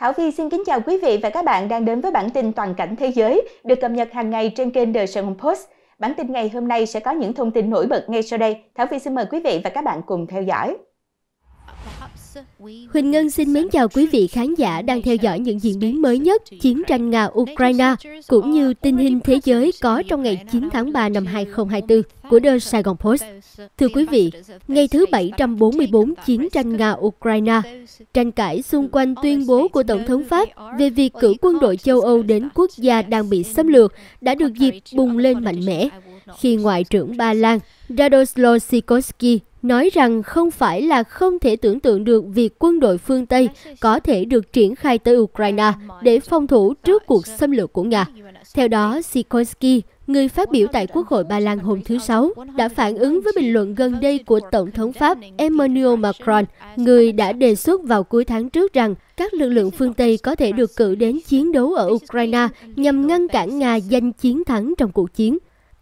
Thảo Vi xin kính chào quý vị và các bạn đang đến với bản tin toàn cảnh thế giới, được cập nhật hàng ngày trên kênh The Sài Gòn Post. Bản tin ngày hôm nay sẽ có những thông tin nổi bật ngay sau đây. Thảo Vi xin mời quý vị và các bạn cùng theo dõi. Huỳnh Ngân xin mến chào quý vị khán giả đang theo dõi những diễn biến mới nhất chiến tranh Nga-Ukraine cũng như tình hình thế giới có trong ngày 9 tháng 3 năm 2024 của The Sài Gòn Post. Thưa quý vị, ngày thứ 744 chiến tranh Nga-Ukraine, tranh cãi xung quanh tuyên bố của Tổng thống Pháp về việc cử quân đội châu Âu đến quốc gia đang bị xâm lược đã được dịp bùng lên mạnh mẽ khi Ngoại trưởng Ba Lan Radoslaw Sikorski nói rằng không phải là không thể tưởng tượng được việc quân đội phương Tây có thể được triển khai tới Ukraine để phòng thủ trước cuộc xâm lược của Nga. Theo đó, Sikorski, người phát biểu tại Quốc hội Ba Lan hôm thứ Sáu, đã phản ứng với bình luận gần đây của Tổng thống Pháp Emmanuel Macron, người đã đề xuất vào cuối tháng trước rằng các lực lượng phương Tây có thể được cử đến chiến đấu ở Ukraine nhằm ngăn cản Nga giành chiến thắng trong cuộc chiến.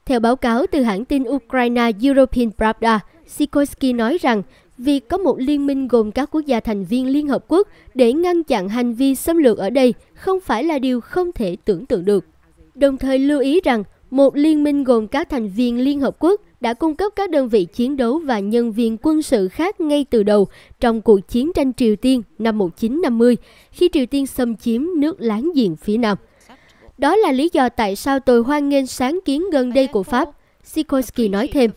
Theo báo cáo từ hãng tin Ukraine European Pravda, Sikorski nói rằng việc có một liên minh gồm các quốc gia thành viên Liên Hợp Quốc để ngăn chặn hành vi xâm lược ở đây không phải là điều không thể tưởng tượng được. Đồng thời lưu ý rằng một liên minh gồm các thành viên Liên Hợp Quốc đã cung cấp các đơn vị chiến đấu và nhân viên quân sự khác ngay từ đầu trong cuộc chiến tranh Triều Tiên năm 1950 khi Triều Tiên xâm chiếm nước láng giềng phía Nam. Đó là lý do tại sao tôi hoan nghênh sáng kiến gần đây của Pháp. Sikorski nói thêm,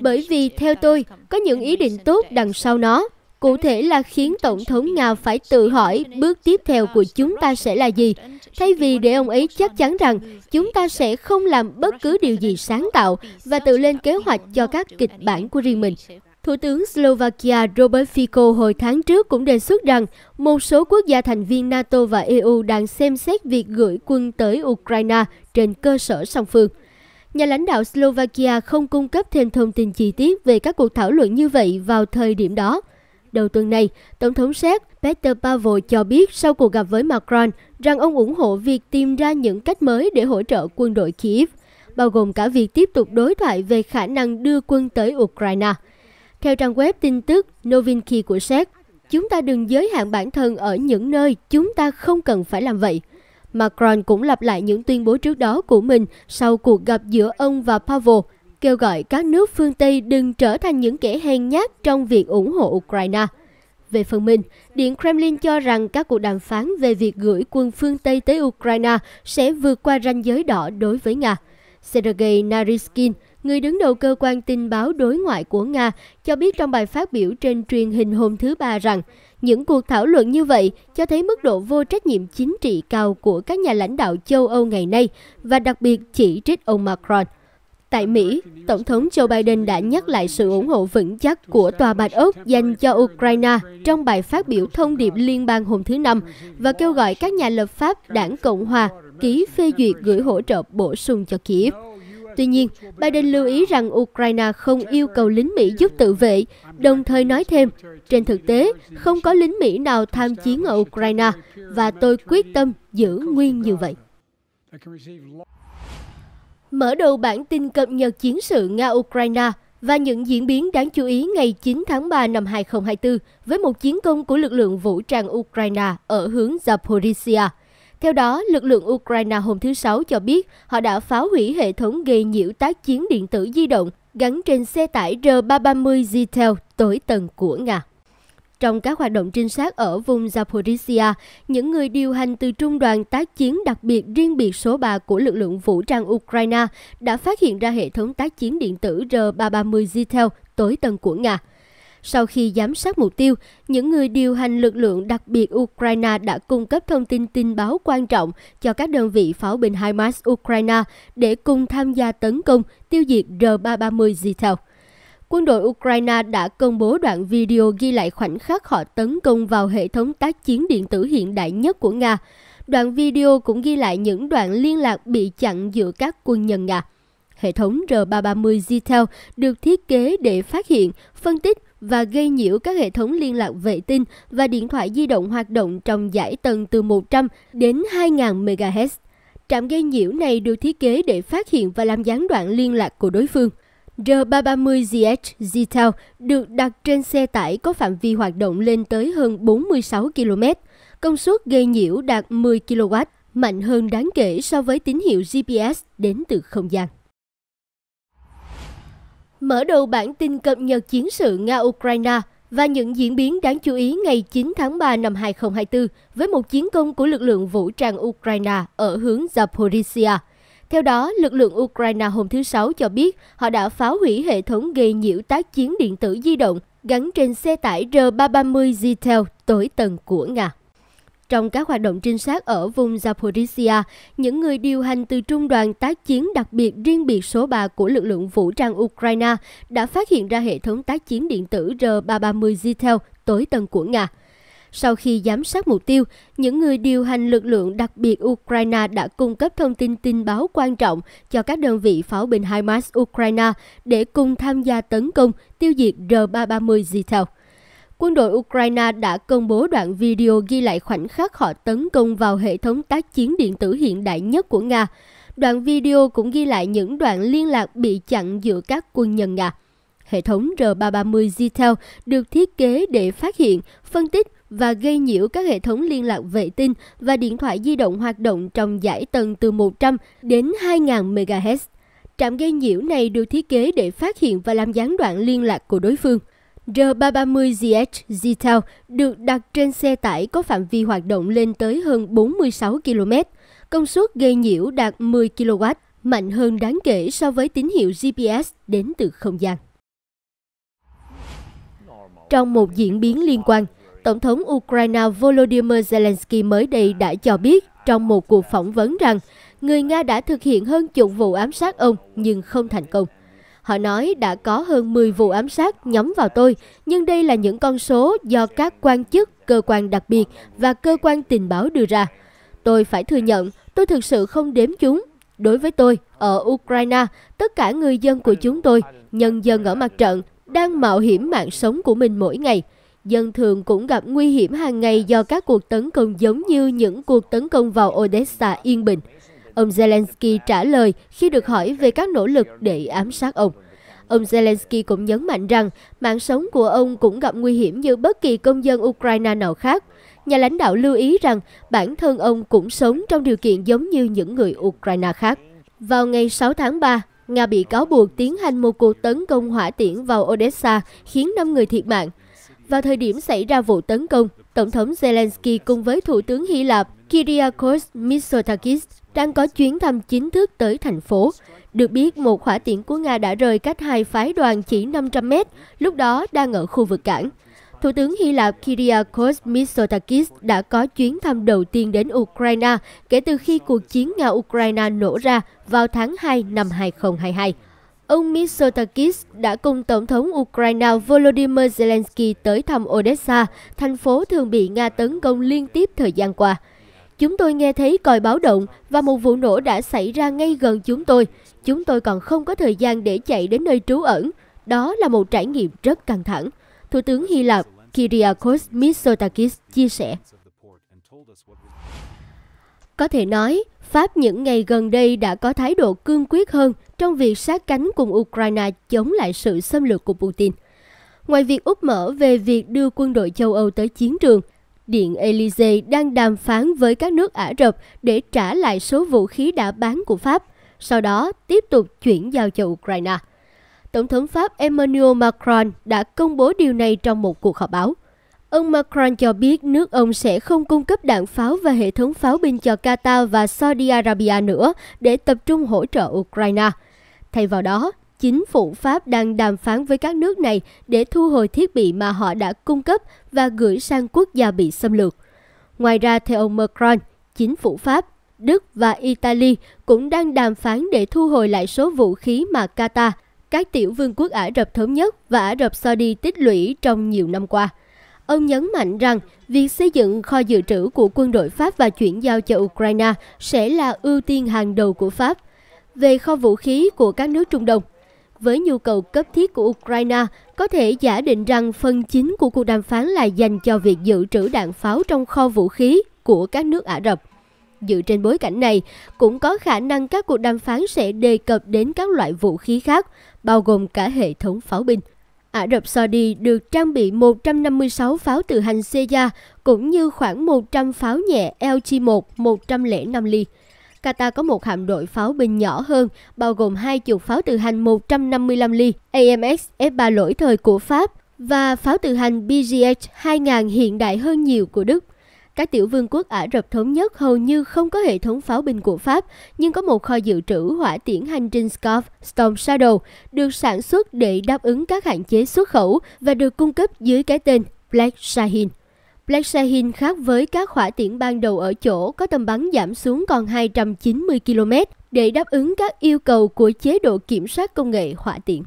bởi vì theo tôi có những ý định tốt đằng sau nó. Cụ thể là khiến Tổng thống Nga phải tự hỏi bước tiếp theo của chúng ta sẽ là gì, thay vì để ông ấy chắc chắn rằng chúng ta sẽ không làm bất cứ điều gì sáng tạo và tự lên kế hoạch cho các kịch bản của riêng mình. Thủ tướng Slovakia Robert Fico hồi tháng trước cũng đề xuất rằng một số quốc gia thành viên NATO và EU đang xem xét việc gửi quân tới Ukraine trên cơ sở song phương. Nhà lãnh đạo Slovakia không cung cấp thêm thông tin chi tiết về các cuộc thảo luận như vậy vào thời điểm đó. Đầu tuần này, Tổng thống Séc Peter Pavel cho biết sau cuộc gặp với Macron rằng ông ủng hộ việc tìm ra những cách mới để hỗ trợ quân đội Kiev, bao gồm cả việc tiếp tục đối thoại về khả năng đưa quân tới Ukraine. Theo trang web tin tức Novinki của Séc, chúng ta đừng giới hạn bản thân ở những nơi chúng ta không cần phải làm vậy. Macron cũng lặp lại những tuyên bố trước đó của mình sau cuộc gặp giữa ông và Pavel, kêu gọi các nước phương Tây đừng trở thành những kẻ hèn nhát trong việc ủng hộ Ukraine. Về phần mình, Điện Kremlin cho rằng các cuộc đàm phán về việc gửi quân phương Tây tới Ukraine sẽ vượt qua ranh giới đỏ đối với Nga. Sergei Naryshkin, người đứng đầu cơ quan tin báo đối ngoại của Nga, cho biết trong bài phát biểu trên truyền hình hôm thứ Ba rằng những cuộc thảo luận như vậy cho thấy mức độ vô trách nhiệm chính trị cao của các nhà lãnh đạo châu Âu ngày nay và đặc biệt chỉ trích ông Macron. Tại Mỹ, Tổng thống Joe Biden đã nhắc lại sự ủng hộ vững chắc của Tòa Bạch Ốc dành cho Ukraine trong bài phát biểu thông điệp liên bang hôm thứ Năm và kêu gọi các nhà lập pháp đảng Cộng Hòa ký phê duyệt gửi hỗ trợ bổ sung cho Kiev. Tuy nhiên, Biden lưu ý rằng Ukraine không yêu cầu lính Mỹ giúp tự vệ, đồng thời nói thêm, trên thực tế, không có lính Mỹ nào tham chiến ở Ukraine, và tôi quyết tâm giữ nguyên như vậy. Mở đầu bản tin cập nhật chiến sự Nga-Ukraine và những diễn biến đáng chú ý ngày 9 tháng 3 năm 2024 với một chiến công của lực lượng vũ trang Ukraine ở hướng Zaporizhia. Theo đó, lực lượng Ukraine hôm thứ Sáu cho biết họ đã phá hủy hệ thống gây nhiễu tác chiến điện tử di động gắn trên xe tải R330 Zetel tối tầng của Nga. Trong các hoạt động trinh sát ở vùng Zaporizhia, những người điều hành từ Trung đoàn tác chiến đặc biệt riêng biệt số 3 của lực lượng vũ trang Ukraine đã phát hiện ra hệ thống tác chiến điện tử R330 Zetel tối tầng của Nga. Sau khi giám sát mục tiêu, những người điều hành lực lượng đặc biệt Ukraine đã cung cấp thông tin tin báo quan trọng cho các đơn vị pháo binh HIMARS Ukraine để cùng tham gia tấn công tiêu diệt R-330 Zytel. Quân đội Ukraine đã công bố đoạn video ghi lại khoảnh khắc họ tấn công vào hệ thống tác chiến điện tử hiện đại nhất của Nga. Đoạn video cũng ghi lại những đoạn liên lạc bị chặn giữa các quân nhân Nga. Hệ thống R330 Zetel được thiết kế để phát hiện, phân tích và gây nhiễu các hệ thống liên lạc vệ tinh và điện thoại di động hoạt động trong giải tần từ 100 đến 2.000 MHz. Trạm gây nhiễu này được thiết kế để phát hiện và làm gián đoạn liên lạc của đối phương. R330ZH Zetel được đặt trên xe tải có phạm vi hoạt động lên tới hơn 46 km, công suất gây nhiễu đạt 10 kW, mạnh hơn đáng kể so với tín hiệu GPS đến từ không gian. Mở đầu bản tin cập nhật chiến sự Nga-Ukraine và những diễn biến đáng chú ý ngày 9 tháng 3 năm 2024 với một chiến công của lực lượng vũ trang Ukraine ở hướng Zaporizhia. Theo đó, lực lượng Ukraine hôm thứ Sáu cho biết họ đã phá hủy hệ thống gây nhiễu tác chiến điện tử di động gắn trên xe tải R330 Zetel tối tầng của Nga. Trong các hoạt động trinh sát ở vùng Zaporizhia, những người điều hành từ Trung đoàn tác chiến đặc biệt riêng biệt số 3 của lực lượng vũ trang Ukraine đã phát hiện ra hệ thống tác chiến điện tử R330 Zitel tối tân của Nga. Sau khi giám sát mục tiêu, những người điều hành lực lượng đặc biệt Ukraine đã cung cấp thông tin tin báo quan trọng cho các đơn vị pháo binh Hamas Ukraine để cùng tham gia tấn công tiêu diệt R330 Zitel. Quân đội Ukraine đã công bố đoạn video ghi lại khoảnh khắc họ tấn công vào hệ thống tác chiến điện tử hiện đại nhất của Nga. Đoạn video cũng ghi lại những đoạn liên lạc bị chặn giữa các quân nhân Nga. Hệ thống R330 Zetel được thiết kế để phát hiện, phân tích và gây nhiễu các hệ thống liên lạc vệ tinh và điện thoại di động hoạt động trong giải tần từ 100 đến 2000 MHz. Trạm gây nhiễu này được thiết kế để phát hiện và làm gián đoạn liên lạc của đối phương. R330ZH Zytel được đặt trên xe tải có phạm vi hoạt động lên tới hơn 46 km, công suất gây nhiễu đạt 10 kW, mạnh hơn đáng kể so với tín hiệu GPS đến từ không gian. Trong một diễn biến liên quan, Tổng thống Ukraine Volodymyr Zelensky mới đây đã cho biết trong một cuộc phỏng vấn rằng người Nga đã thực hiện hơn chục vụ ám sát ông nhưng không thành công. Họ nói đã có hơn 10 vụ ám sát nhắm vào tôi, nhưng đây là những con số do các quan chức, cơ quan đặc biệt và cơ quan tình báo đưa ra. Tôi phải thừa nhận, tôi thực sự không đếm chúng. Đối với tôi, ở Ukraine, tất cả người dân của chúng tôi, nhân dân ở mặt trận, đang mạo hiểm mạng sống của mình mỗi ngày. Dân thường cũng gặp nguy hiểm hàng ngày do các cuộc tấn công giống như những cuộc tấn công vào Odessa yên bình. Ông Zelensky trả lời khi được hỏi về các nỗ lực để ám sát ông. Ông Zelensky cũng nhấn mạnh rằng mạng sống của ông cũng gặp nguy hiểm như bất kỳ công dân Ukraine nào khác. Nhà lãnh đạo lưu ý rằng bản thân ông cũng sống trong điều kiện giống như những người Ukraine khác. Vào ngày 6 tháng 3, Nga bị cáo buộc tiến hành một cuộc tấn công hỏa tiễn vào Odessa khiến 5 người thiệt mạng. Vào thời điểm xảy ra vụ tấn công, Tổng thống Zelensky cùng với Thủ tướng Hy Lạp Kyriakos Mitsotakis đang có chuyến thăm chính thức tới thành phố. Được biết, một hỏa tiễn của Nga đã rời cách hai phái đoàn chỉ 500 mét, lúc đó đang ở khu vực cảng. Thủ tướng Hy Lạp Kyriakos Mitsotakis đã có chuyến thăm đầu tiên đến Ukraine kể từ khi cuộc chiến Nga-Ukraine nổ ra vào tháng 2 năm 2022. Ông Mitsotakis đã cùng Tổng thống Ukraine Volodymyr Zelensky tới thăm Odessa, thành phố thường bị Nga tấn công liên tiếp thời gian qua. Chúng tôi nghe thấy còi báo động và một vụ nổ đã xảy ra ngay gần chúng tôi. Chúng tôi còn không có thời gian để chạy đến nơi trú ẩn. Đó là một trải nghiệm rất căng thẳng. Thủ tướng Hy Lạp Kyriakos Mitsotakis chia sẻ. Có thể nói, Pháp những ngày gần đây đã có thái độ cương quyết hơn trong việc sát cánh cùng Ukraine chống lại sự xâm lược của Putin. Ngoài việc úp mở về việc đưa quân đội châu Âu tới chiến trường, Điện Elysee đang đàm phán với các nước Ả Rập để trả lại số vũ khí đã bán của Pháp, sau đó tiếp tục chuyển giao cho Ukraine. Tổng thống Pháp Emmanuel Macron đã công bố điều này trong một cuộc họp báo. Ông Macron cho biết nước ông sẽ không cung cấp đạn pháo và hệ thống pháo binh cho Qatar và Saudi Arabia nữa để tập trung hỗ trợ Ukraine. Thay vào đó, chính phủ Pháp đang đàm phán với các nước này để thu hồi thiết bị mà họ đã cung cấp và gửi sang quốc gia bị xâm lược. Ngoài ra, theo ông Macron, chính phủ Pháp, Đức và Italy cũng đang đàm phán để thu hồi lại số vũ khí mà Qatar, các tiểu vương quốc Ả Rập Thống Nhất và Ả Rập Saudi tích lũy trong nhiều năm qua. Ông nhấn mạnh rằng việc xây dựng kho dự trữ của quân đội Pháp và chuyển giao cho Ukraine sẽ là ưu tiên hàng đầu của Pháp. Về kho vũ khí của các nước Trung Đông, với nhu cầu cấp thiết của Ukraine, có thể giả định rằng phần chính của cuộc đàm phán là dành cho việc dự trữ đạn pháo trong kho vũ khí của các nước Ả Rập. Dựa trên bối cảnh này, cũng có khả năng các cuộc đàm phán sẽ đề cập đến các loại vũ khí khác, bao gồm cả hệ thống pháo binh. Ả Rập Saudi được trang bị 156 pháo tự hành Seja cũng như khoảng 100 pháo nhẹ LG-1 105 ly. Qatar có một hạm đội pháo binh nhỏ hơn, bao gồm hai chục pháo tự hành 155 ly AMX F3 lỗi thời của Pháp và pháo tự hành BGH 2000 hiện đại hơn nhiều của Đức. Các tiểu vương quốc Ả Rập Thống Nhất hầu như không có hệ thống pháo binh của Pháp, nhưng có một kho dự trữ hỏa tiễn hành trình Scarf Storm Shadow được sản xuất để đáp ứng các hạn chế xuất khẩu và được cung cấp dưới cái tên Black Shahin. Black Shahin khác với các hỏa tiễn ban đầu ở chỗ có tầm bắn giảm xuống còn 290 km để đáp ứng các yêu cầu của chế độ kiểm soát công nghệ hỏa tiễn.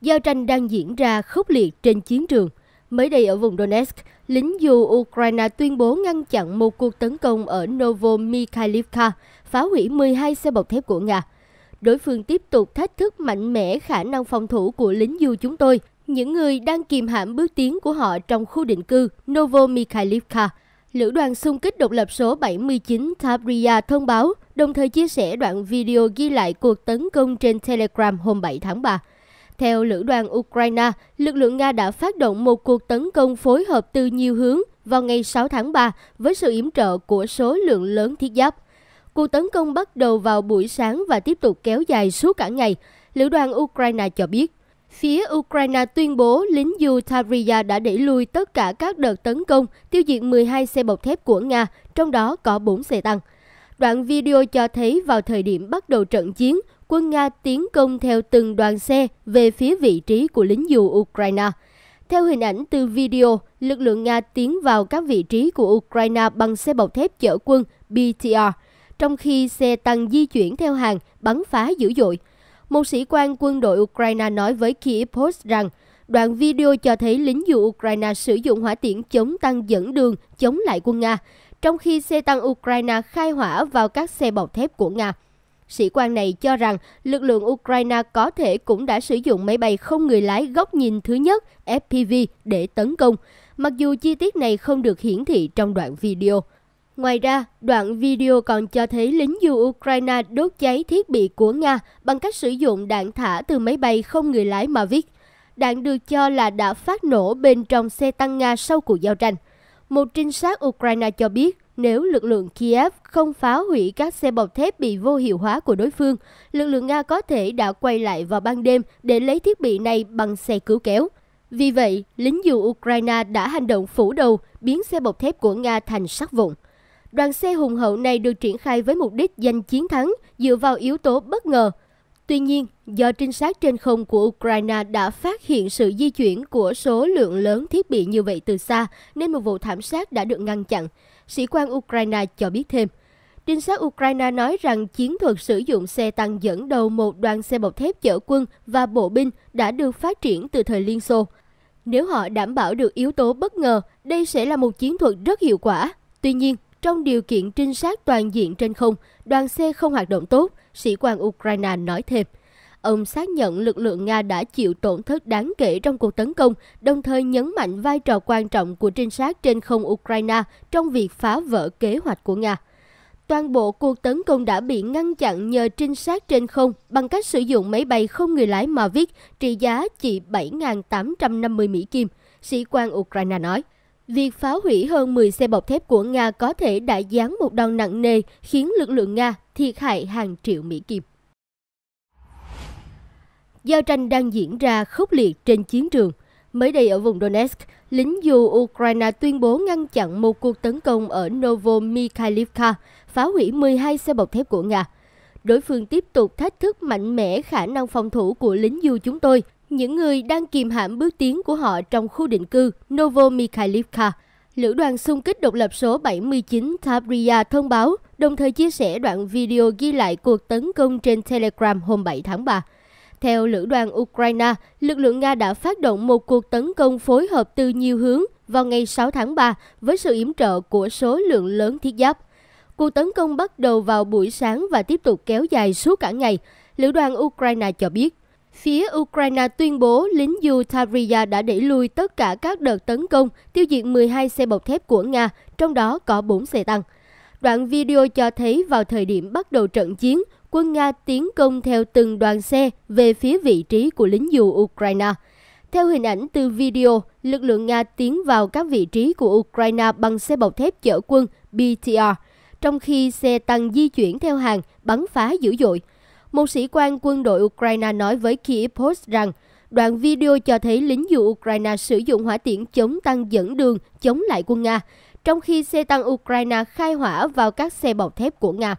Giao tranh đang diễn ra khốc liệt trên chiến trường – Mới đây ở vùng Donetsk, lính dù Ukraine tuyên bố ngăn chặn một cuộc tấn công ở Novomikhailivka, phá hủy 12 xe bọc thép của Nga. Đối phương tiếp tục thách thức mạnh mẽ khả năng phòng thủ của lính dù chúng tôi, những người đang kìm hãm bước tiến của họ trong khu định cư Novomikhailivka. Lữ đoàn xung kích độc lập số 79 Tabria thông báo, đồng thời chia sẻ đoạn video ghi lại cuộc tấn công trên Telegram hôm 7 tháng 3. Theo lữ đoàn Ukraine, lực lượng Nga đã phát động một cuộc tấn công phối hợp từ nhiều hướng vào ngày 6 tháng 3 với sự yểm trợ của số lượng lớn thiết giáp. Cuộc tấn công bắt đầu vào buổi sáng và tiếp tục kéo dài suốt cả ngày, lữ đoàn Ukraine cho biết. Phía Ukraine tuyên bố lính dù Tavria đã đẩy lùi tất cả các đợt tấn công, tiêu diệt 12 xe bọc thép của Nga, trong đó có 4 xe tăng. Đoạn video cho thấy vào thời điểm bắt đầu trận chiến, quân Nga tiến công theo từng đoàn xe về phía vị trí của lính dù Ukraine. Theo hình ảnh từ video, lực lượng Nga tiến vào các vị trí của Ukraine bằng xe bọc thép chở quân BTR, trong khi xe tăng di chuyển theo hàng bắn phá dữ dội. Một sĩ quan quân đội Ukraine nói với Kyiv Post rằng đoạn video cho thấy lính dù Ukraine sử dụng hỏa tiễn chống tăng dẫn đường chống lại quân Nga, trong khi xe tăng Ukraine khai hỏa vào các xe bọc thép của Nga. Sĩ quan này cho rằng lực lượng Ukraine có thể cũng đã sử dụng máy bay không người lái góc nhìn thứ nhất FPV để tấn công, mặc dù chi tiết này không được hiển thị trong đoạn video. Ngoài ra, đoạn video còn cho thấy lính dù Ukraine đốt cháy thiết bị của Nga bằng cách sử dụng đạn thả từ máy bay không người lái Mavic. Đạn được cho là đã phát nổ bên trong xe tăng Nga sau cuộc giao tranh. Một trinh sát Ukraine cho biết nếu lực lượng Kiev không phá hủy các xe bọc thép bị vô hiệu hóa của đối phương, lực lượng Nga có thể đã quay lại vào ban đêm để lấy thiết bị này bằng xe cứu kéo. Vì vậy, lính dù Ukraine đã hành động phủ đầu, biến xe bọc thép của Nga thành sắc vụn. Đoàn xe hùng hậu này được triển khai với mục đích giành chiến thắng dựa vào yếu tố bất ngờ. Tuy nhiên, do trinh sát trên không của Ukraine đã phát hiện sự di chuyển của số lượng lớn thiết bị như vậy từ xa, nên một vụ thảm sát đã được ngăn chặn sĩ quan Ukraine cho biết thêm. Trinh sát Ukraine nói rằng chiến thuật sử dụng xe tăng dẫn đầu một đoàn xe bọc thép chở quân và bộ binh đã được phát triển từ thời Liên Xô. Nếu họ đảm bảo được yếu tố bất ngờ, đây sẽ là một chiến thuật rất hiệu quả. Tuy nhiên, trong điều kiện trinh sát toàn diện trên không, đoàn xe không hoạt động tốt, sĩ quan Ukraine nói thêm. Ông xác nhận lực lượng Nga đã chịu tổn thất đáng kể trong cuộc tấn công, đồng thời nhấn mạnh vai trò quan trọng của trinh sát trên không Ukraine trong việc phá vỡ kế hoạch của Nga. Toàn bộ cuộc tấn công đã bị ngăn chặn nhờ trinh sát trên không bằng cách sử dụng máy bay không người lái Mavic trị giá chỉ 7.850 Mỹ Kim, sĩ quan Ukraine nói. Việc phá hủy hơn 10 xe bọc thép của Nga có thể đã giáng một đòn nặng nề khiến lực lượng Nga thiệt hại hàng triệu Mỹ Kim. Giao tranh đang diễn ra khốc liệt trên chiến trường. Mới đây ở vùng Donetsk, lính dù Ukraine tuyên bố ngăn chặn một cuộc tấn công ở Novomikhailivka, phá hủy 12 xe bọc thép của Nga. Đối phương tiếp tục thách thức mạnh mẽ khả năng phòng thủ của lính dù chúng tôi, những người đang kìm hãm bước tiến của họ trong khu định cư Novomikhailivka. Lữ đoàn xung kích độc lập số 79 Tabria thông báo, đồng thời chia sẻ đoạn video ghi lại cuộc tấn công trên Telegram hôm 7 tháng 3. Theo lữ đoàn Ukraine, lực lượng Nga đã phát động một cuộc tấn công phối hợp từ nhiều hướng vào ngày 6 tháng 3 với sự yểm trợ của số lượng lớn thiết giáp. Cuộc tấn công bắt đầu vào buổi sáng và tiếp tục kéo dài suốt cả ngày, lữ đoàn Ukraine cho biết. Phía Ukraine tuyên bố lính dù Tavria đã đẩy lui tất cả các đợt tấn công, tiêu diệt 12 xe bọc thép của Nga, trong đó có 4 xe tăng. Đoạn video cho thấy vào thời điểm bắt đầu trận chiến, quân Nga tiến công theo từng đoàn xe về phía vị trí của lính dù Ukraine. Theo hình ảnh từ video, lực lượng Nga tiến vào các vị trí của Ukraine bằng xe bọc thép chở quân BTR, trong khi xe tăng di chuyển theo hàng bắn phá dữ dội. Một sĩ quan quân đội Ukraine nói với Kyiv Post rằng đoạn video cho thấy lính dù Ukraine sử dụng hỏa tiễn chống tăng dẫn đường chống lại quân Nga, trong khi xe tăng Ukraine khai hỏa vào các xe bọc thép của Nga.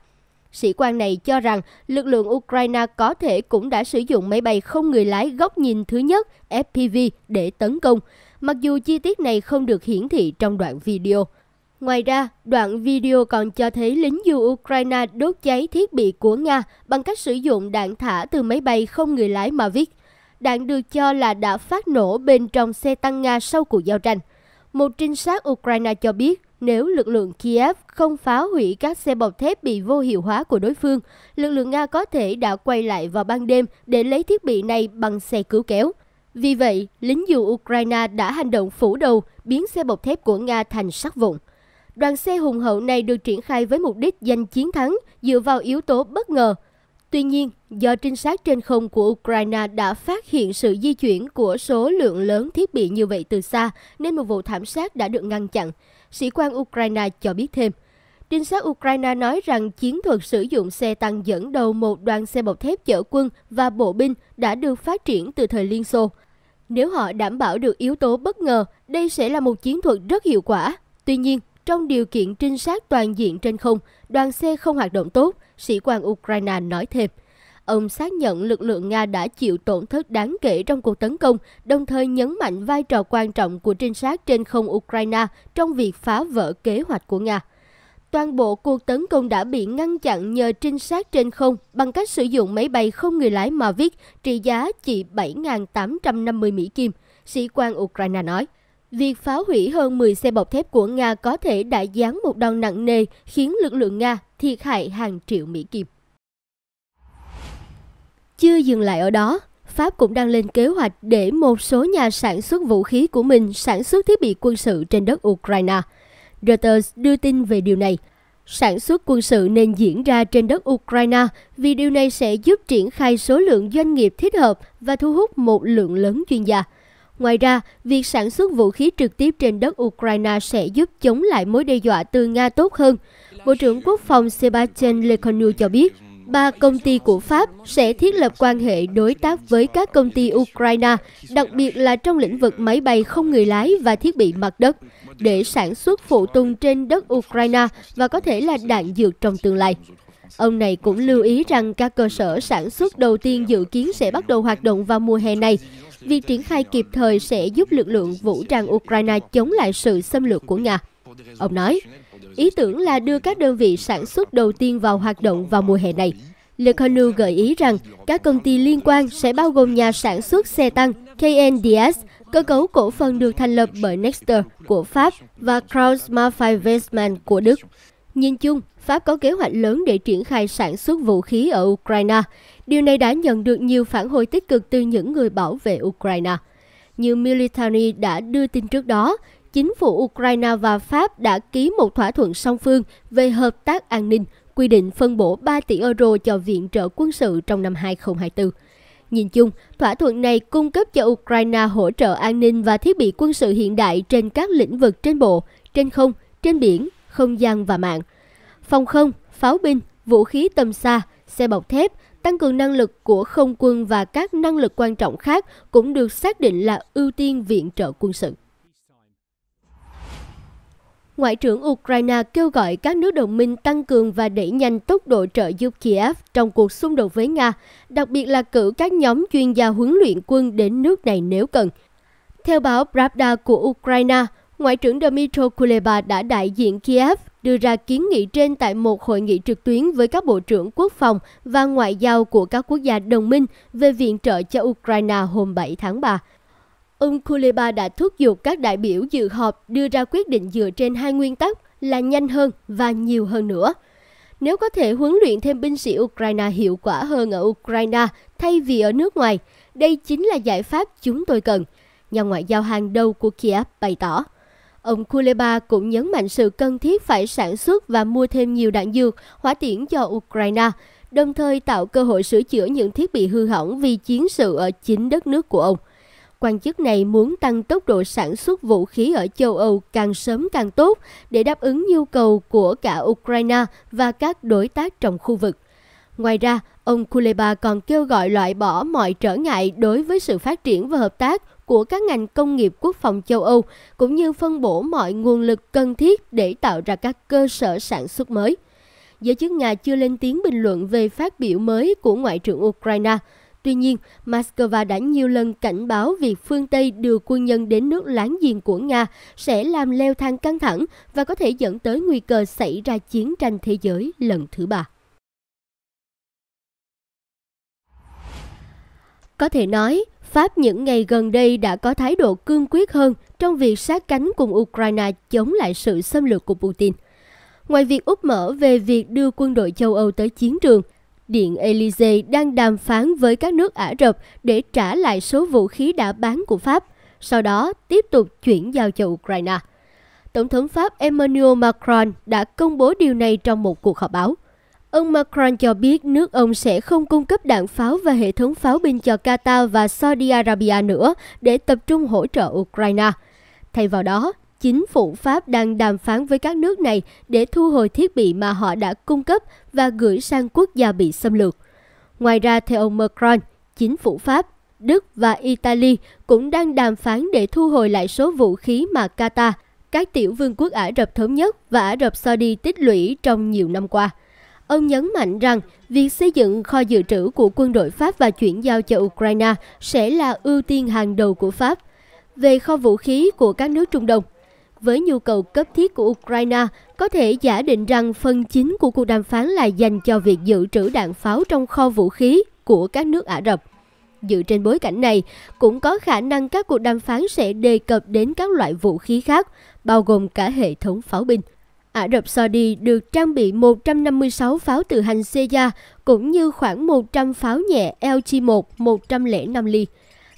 Sĩ quan này cho rằng lực lượng Ukraine có thể cũng đã sử dụng máy bay không người lái góc nhìn thứ nhất FPV để tấn công, mặc dù chi tiết này không được hiển thị trong đoạn video. Ngoài ra, đoạn video còn cho thấy lính dù Ukraine đốt cháy thiết bị của Nga bằng cách sử dụng đạn thả từ máy bay không người lái Mavic. Đạn được cho là đã phát nổ bên trong xe tăng Nga sau cuộc giao tranh. Một trinh sát Ukraine cho biết nếu lực lượng Kiev không phá hủy các xe bọc thép bị vô hiệu hóa của đối phương, lực lượng Nga có thể đã quay lại vào ban đêm để lấy thiết bị này bằng xe cứu kéo. Vì vậy, lính dù Ukraine đã hành động phủ đầu, biến xe bọc thép của Nga thành sắc vụn. Đoàn xe hùng hậu này được triển khai với mục đích giành chiến thắng dựa vào yếu tố bất ngờ. Tuy nhiên, do trinh sát trên không của Ukraine đã phát hiện sự di chuyển của số lượng lớn thiết bị như vậy từ xa, nên một vụ thảm sát đã được ngăn chặn. Sĩ quan Ukraine cho biết thêm. Trinh sát Ukraine nói rằng chiến thuật sử dụng xe tăng dẫn đầu một đoàn xe bọc thép chở quân và bộ binh đã được phát triển từ thời Liên Xô. Nếu họ đảm bảo được yếu tố bất ngờ, đây sẽ là một chiến thuật rất hiệu quả. Tuy nhiên, trong điều kiện trinh sát toàn diện trên không, đoàn xe không hoạt động tốt, sĩ quan Ukraine nói thêm. Ông xác nhận lực lượng Nga đã chịu tổn thất đáng kể trong cuộc tấn công, đồng thời nhấn mạnh vai trò quan trọng của trinh sát trên không Ukraine trong việc phá vỡ kế hoạch của Nga. Toàn bộ cuộc tấn công đã bị ngăn chặn nhờ trinh sát trên không bằng cách sử dụng máy bay không người lái Mavic trị giá chỉ 7.850 Mỹ Kim, sĩ quan Ukraine nói. Việc phá hủy hơn 10 xe bọc thép của Nga có thể đã giáng một đòn nặng nề khiến lực lượng Nga thiệt hại hàng triệu Mỹ Kim. Chưa dừng lại ở đó, Pháp cũng đang lên kế hoạch để một số nhà sản xuất vũ khí của mình sản xuất thiết bị quân sự trên đất Ukraine. Reuters đưa tin về điều này. Sản xuất quân sự nên diễn ra trên đất Ukraine vì điều này sẽ giúp triển khai số lượng doanh nghiệp thích hợp và thu hút một lượng lớn chuyên gia. Ngoài ra, việc sản xuất vũ khí trực tiếp trên đất Ukraine sẽ giúp chống lại mối đe dọa từ Nga tốt hơn. Bộ trưởng Quốc phòng Sebastian Lecornu cho biết, ba công ty của Pháp sẽ thiết lập quan hệ đối tác với các công ty Ukraine, đặc biệt là trong lĩnh vực máy bay không người lái và thiết bị mặt đất, để sản xuất phụ tùng trên đất Ukraine và có thể là đạn dược trong tương lai. Ông này cũng lưu ý rằng các cơ sở sản xuất đầu tiên dự kiến sẽ bắt đầu hoạt động vào mùa hè này. Việc triển khai kịp thời sẽ giúp lực lượng vũ trang Ukraine chống lại sự xâm lược của Nga. Ông nói, Ý tưởng là đưa các đơn vị sản xuất đầu tiên vào hoạt động vào mùa hè này. Leconu gợi ý rằng các công ty liên quan sẽ bao gồm nhà sản xuất xe tăng KNDS, cơ cấu cổ phần được thành lập bởi Nexter của Pháp và Krauss-Maffei Westman của Đức. Nhìn chung, Pháp có kế hoạch lớn để triển khai sản xuất vũ khí ở Ukraine. Điều này đã nhận được nhiều phản hồi tích cực từ những người bảo vệ Ukraine. Như Military đã đưa tin trước đó, chính phủ Ukraine và Pháp đã ký một thỏa thuận song phương về hợp tác an ninh, quy định phân bổ 3 tỷ euro cho viện trợ quân sự trong năm 2024. Nhìn chung, thỏa thuận này cung cấp cho Ukraine hỗ trợ an ninh và thiết bị quân sự hiện đại trên các lĩnh vực trên bộ, trên không, trên biển, không gian và mạng. Phòng không, pháo binh, vũ khí tầm xa, xe bọc thép, tăng cường năng lực của không quân và các năng lực quan trọng khác cũng được xác định là ưu tiên viện trợ quân sự. Ngoại trưởng Ukraine kêu gọi các nước đồng minh tăng cường và đẩy nhanh tốc độ trợ giúp Kiev trong cuộc xung đột với Nga, đặc biệt là cử các nhóm chuyên gia huấn luyện quân đến nước này nếu cần. Theo báo Pravda của Ukraine, Ngoại trưởng Dmytro Kuleba đã đại diện Kiev đưa ra kiến nghị trên tại một hội nghị trực tuyến với các bộ trưởng quốc phòng và ngoại giao của các quốc gia đồng minh về viện trợ cho Ukraine hôm 7 tháng 3. Ông Kuleba đã thúc giục các đại biểu dự họp đưa ra quyết định dựa trên hai nguyên tắc là nhanh hơn và nhiều hơn nữa. Nếu có thể huấn luyện thêm binh sĩ Ukraine hiệu quả hơn ở Ukraine thay vì ở nước ngoài, Đây chính là giải pháp chúng tôi cần, nhà ngoại giao hàng đầu của Kiev bày tỏ. Ông Kuleba cũng nhấn mạnh sự cần thiết phải sản xuất và mua thêm nhiều đạn dược, hỏa tiễn cho Ukraine, đồng thời tạo cơ hội sửa chữa những thiết bị hư hỏng vì chiến sự ở chính đất nước của ông. Quan chức này muốn tăng tốc độ sản xuất vũ khí ở châu Âu càng sớm càng tốt để đáp ứng nhu cầu của cả Ukraine và các đối tác trong khu vực. Ngoài ra, ông Kuleba còn kêu gọi loại bỏ mọi trở ngại đối với sự phát triển và hợp tác của các ngành công nghiệp quốc phòng châu Âu, cũng như phân bổ mọi nguồn lực cần thiết để tạo ra các cơ sở sản xuất mới. Giới chức Nga chưa lên tiếng bình luận về phát biểu mới của Ngoại trưởng Ukraine. Tuy nhiên, Moscow đã nhiều lần cảnh báo việc phương Tây đưa quân nhân đến nước láng giềng của Nga sẽ làm leo thang căng thẳng và có thể dẫn tới nguy cơ xảy ra chiến tranh thế giới lần thứ ba. Có thể nói, Pháp những ngày gần đây đã có thái độ cương quyết hơn trong việc sát cánh cùng Ukraine chống lại sự xâm lược của Putin. Ngoài việc úp mở về việc đưa quân đội châu Âu tới chiến trường, Điện Elysee đang đàm phán với các nước Ả Rập để trả lại số vũ khí đã bán của Pháp, sau đó tiếp tục chuyển giao cho Ukraine. Tổng thống Pháp Emmanuel Macron đã công bố điều này trong một cuộc họp báo. Ông Macron cho biết nước ông sẽ không cung cấp đạn pháo và hệ thống pháo binh cho Qatar và Saudi Arabia nữa để tập trung hỗ trợ Ukraine. Thay vào đó, chính phủ Pháp đang đàm phán với các nước này để thu hồi thiết bị mà họ đã cung cấp và gửi sang quốc gia bị xâm lược. Ngoài ra, theo ông Macron, chính phủ Pháp, Đức và Italy cũng đang đàm phán để thu hồi lại số vũ khí mà Qatar, các tiểu vương quốc Ả Rập Thống Nhất và Ả Rập Saudi tích lũy trong nhiều năm qua. Ông nhấn mạnh rằng việc xây dựng kho dự trữ của quân đội Pháp và chuyển giao cho Ukraine sẽ là ưu tiên hàng đầu của Pháp. Về kho vũ khí của các nước Trung Đông, với nhu cầu cấp thiết của Ukraine, có thể giả định rằng phần chính của cuộc đàm phán là dành cho việc dự trữ đạn pháo trong kho vũ khí của các nước Ả Rập. Dựa trên bối cảnh này, cũng có khả năng các cuộc đàm phán sẽ đề cập đến các loại vũ khí khác, bao gồm cả hệ thống pháo binh. Ả Rập Saudi được trang bị 156 pháo tự hành Seja cũng như khoảng 100 pháo nhẹ LG-1 105 ly.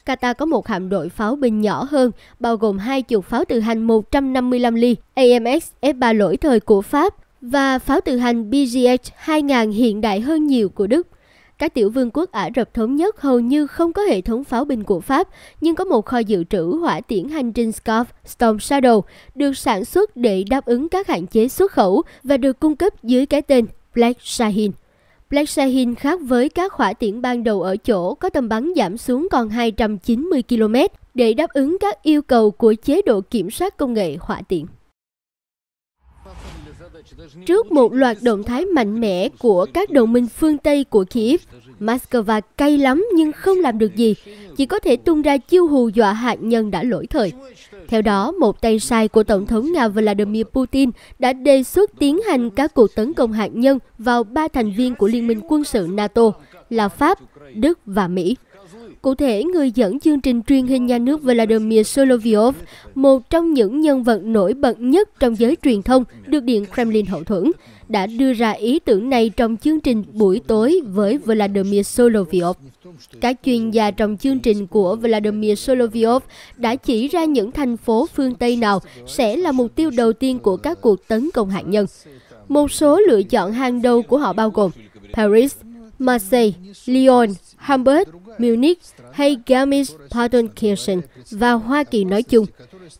Qatar có một hạm đội pháo binh nhỏ hơn, bao gồm hai chục pháo tự hành 155 ly AMX F3 lỗi thời của Pháp và pháo tự hành BGH 2000 hiện đại hơn nhiều của Đức. Các tiểu vương quốc Ả Rập Thống Nhất hầu như không có hệ thống pháo binh của Pháp, nhưng có một kho dự trữ hỏa tiễn hành trình Scaf Storm Shadow được sản xuất để đáp ứng các hạn chế xuất khẩu và được cung cấp dưới cái tên Black Shahin. Black Shahin khác với các hỏa tiễn ban đầu ở chỗ có tầm bắn giảm xuống còn 290 km để đáp ứng các yêu cầu của chế độ kiểm soát công nghệ hỏa tiễn. Trước một loạt động thái mạnh mẽ của các đồng minh phương Tây của Kiev, Moscow cay lắm nhưng không làm được gì, chỉ có thể tung ra chiêu hù dọa hạt nhân đã lỗi thời. Theo đó, một tay sai của Tổng thống Nga Vladimir Putin đã đề xuất tiến hành các cuộc tấn công hạt nhân vào ba thành viên của Liên minh quân sự NATO là Pháp, Đức và Mỹ. Cụ thể, người dẫn chương trình truyền hình nhà nước Vladimir Solovyov, một trong những nhân vật nổi bật nhất trong giới truyền thông được Điện Kremlin hậu thuẫn, đã đưa ra ý tưởng này trong chương trình buổi tối với Vladimir Solovyov. Các chuyên gia trong chương trình của Vladimir Solovyov đã chỉ ra những thành phố phương Tây nào sẽ là mục tiêu đầu tiên của các cuộc tấn công hạt nhân. Một số lựa chọn hàng đầu của họ bao gồm Paris, Marseille, Lyon, Hamburg, Munich hay Garmisch-Partenkirchen và Hoa Kỳ nói chung.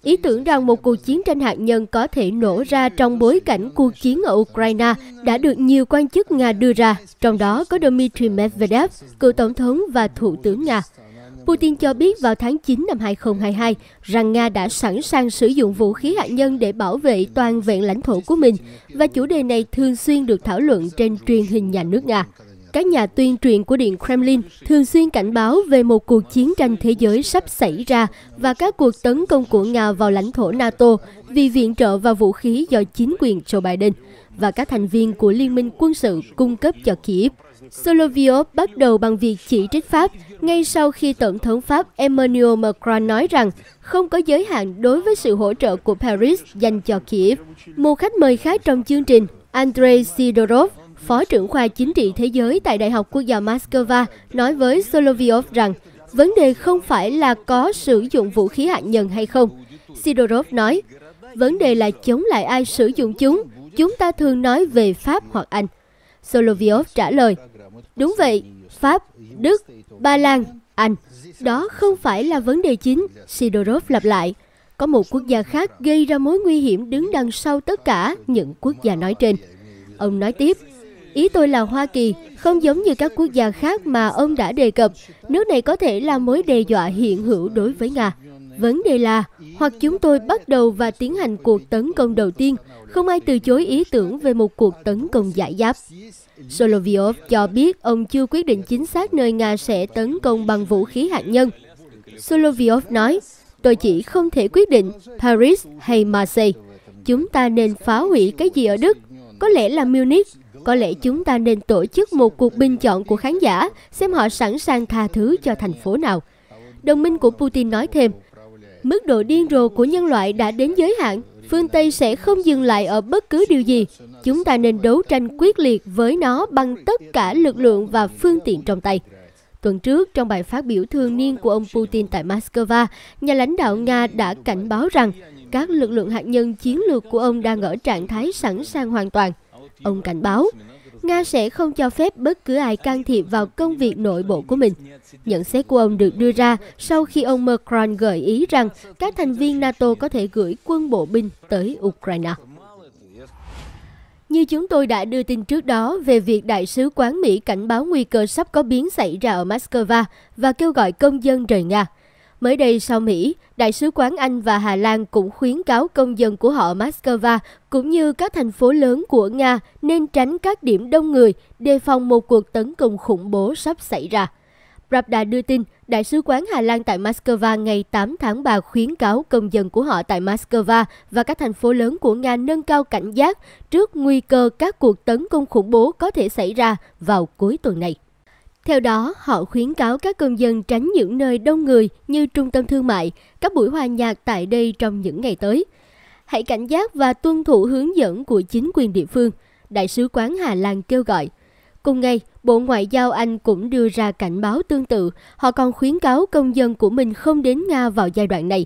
Ý tưởng rằng một cuộc chiến tranh hạt nhân có thể nổ ra trong bối cảnh cuộc chiến ở Ukraine đã được nhiều quan chức Nga đưa ra, trong đó có Dmitry Medvedev, cựu tổng thống và thủ tướng Nga. Putin cho biết vào tháng 9 năm 2022 rằng Nga đã sẵn sàng sử dụng vũ khí hạt nhân để bảo vệ toàn vẹn lãnh thổ của mình và chủ đề này thường xuyên được thảo luận trên truyền hình nhà nước Nga các nhà tuyên truyền của Điện Kremlin thường xuyên cảnh báo về một cuộc chiến tranh thế giới sắp xảy ra và các cuộc tấn công của Nga vào lãnh thổ NATO vì viện trợ và vũ khí do chính quyền Joe Biden và các thành viên của Liên minh quân sự cung cấp cho Kiev. Solovyov bắt đầu bằng việc chỉ trích Pháp ngay sau khi Tổng thống Pháp Emmanuel Macron nói rằng không có giới hạn đối với sự hỗ trợ của Paris dành cho Kiev. Một khách mời khác trong chương trình, Andrei Sidorov, Phó trưởng khoa chính trị thế giới tại Đại học Quốc gia Moscow nói với Solovyov rằng Vấn đề không phải là có sử dụng vũ khí hạt nhân hay không. Sidorov nói, vấn đề là chống lại ai sử dụng chúng. Chúng ta thường nói về Pháp hoặc Anh. Solovyov trả lời, đúng vậy, Pháp, Đức, Ba Lan, Anh. Đó không phải là vấn đề chính, Sidorov lặp lại. Có một quốc gia khác gây ra mối nguy hiểm đứng đằng sau tất cả những quốc gia nói trên. Ông nói tiếp, Ý tôi là Hoa Kỳ, không giống như các quốc gia khác mà ông đã đề cập, nước này có thể là mối đe dọa hiện hữu đối với Nga. Vấn đề là, hoặc chúng tôi bắt đầu và tiến hành cuộc tấn công đầu tiên, không ai từ chối ý tưởng về một cuộc tấn công giải giáp. Solovyov cho biết ông chưa quyết định chính xác nơi Nga sẽ tấn công bằng vũ khí hạt nhân. Solovyov nói, tôi chỉ không thể quyết định Paris hay Marseille. Chúng ta nên phá hủy cái gì ở Đức? Có lẽ là Munich, có lẽ chúng ta nên tổ chức một cuộc bình chọn của khán giả xem họ sẵn sàng tha thứ cho thành phố nào. Đồng minh của Putin nói thêm, mức độ điên rồ của nhân loại đã đến giới hạn. Phương Tây sẽ không dừng lại ở bất cứ điều gì. Chúng ta nên đấu tranh quyết liệt với nó bằng tất cả lực lượng và phương tiện trong tay. Tuần trước, trong bài phát biểu thường niên của ông Putin tại Moscow, nhà lãnh đạo Nga đã cảnh báo rằng các lực lượng hạt nhân chiến lược của ông đang ở trạng thái sẵn sàng hoàn toàn. Ông cảnh báo, Nga sẽ không cho phép bất cứ ai can thiệp vào công việc nội bộ của mình. Nhận xét của ông được đưa ra sau khi ông Macron gợi ý rằng các thành viên NATO có thể gửi quân bộ binh tới Ukraine. Như chúng tôi đã đưa tin trước đó về việc Đại sứ quán Mỹ cảnh báo nguy cơ sắp có biến xảy ra ở Moscow và kêu gọi công dân rời Nga. Mới đây sau Mỹ, Đại sứ quán Anh và Hà Lan cũng khuyến cáo công dân của họ Moscow cũng như các thành phố lớn của Nga nên tránh các điểm đông người đề phòng một cuộc tấn công khủng bố sắp xảy ra. Pravda đưa tin, Đại sứ quán Hà Lan tại Moscow ngày 8 tháng 3 khuyến cáo công dân của họ tại Moscow và các thành phố lớn của Nga nâng cao cảnh giác trước nguy cơ các cuộc tấn công khủng bố có thể xảy ra vào cuối tuần này. Theo đó, họ khuyến cáo các công dân tránh những nơi đông người như trung tâm thương mại, các buổi hòa nhạc tại đây trong những ngày tới. Hãy cảnh giác và tuân thủ hướng dẫn của chính quyền địa phương, Đại sứ quán Hà Lan kêu gọi. Cùng ngày, Bộ Ngoại giao Anh cũng đưa ra cảnh báo tương tự. Họ còn khuyến cáo công dân của mình không đến Nga vào giai đoạn này.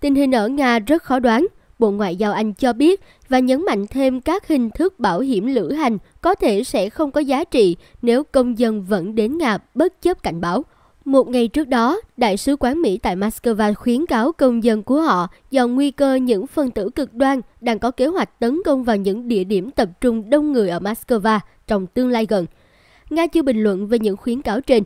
Tình hình ở Nga rất khó đoán. Bộ Ngoại giao Anh cho biết và nhấn mạnh thêm các hình thức bảo hiểm lữ hành có thể sẽ không có giá trị nếu công dân vẫn đến Nga bất chấp cảnh báo. Một ngày trước đó, Đại sứ quán Mỹ tại Moscow khuyến cáo công dân của họ do nguy cơ những phân tử cực đoan đang có kế hoạch tấn công vào những địa điểm tập trung đông người ở Moscow trong tương lai gần. Nga chưa bình luận về những khuyến cáo trên.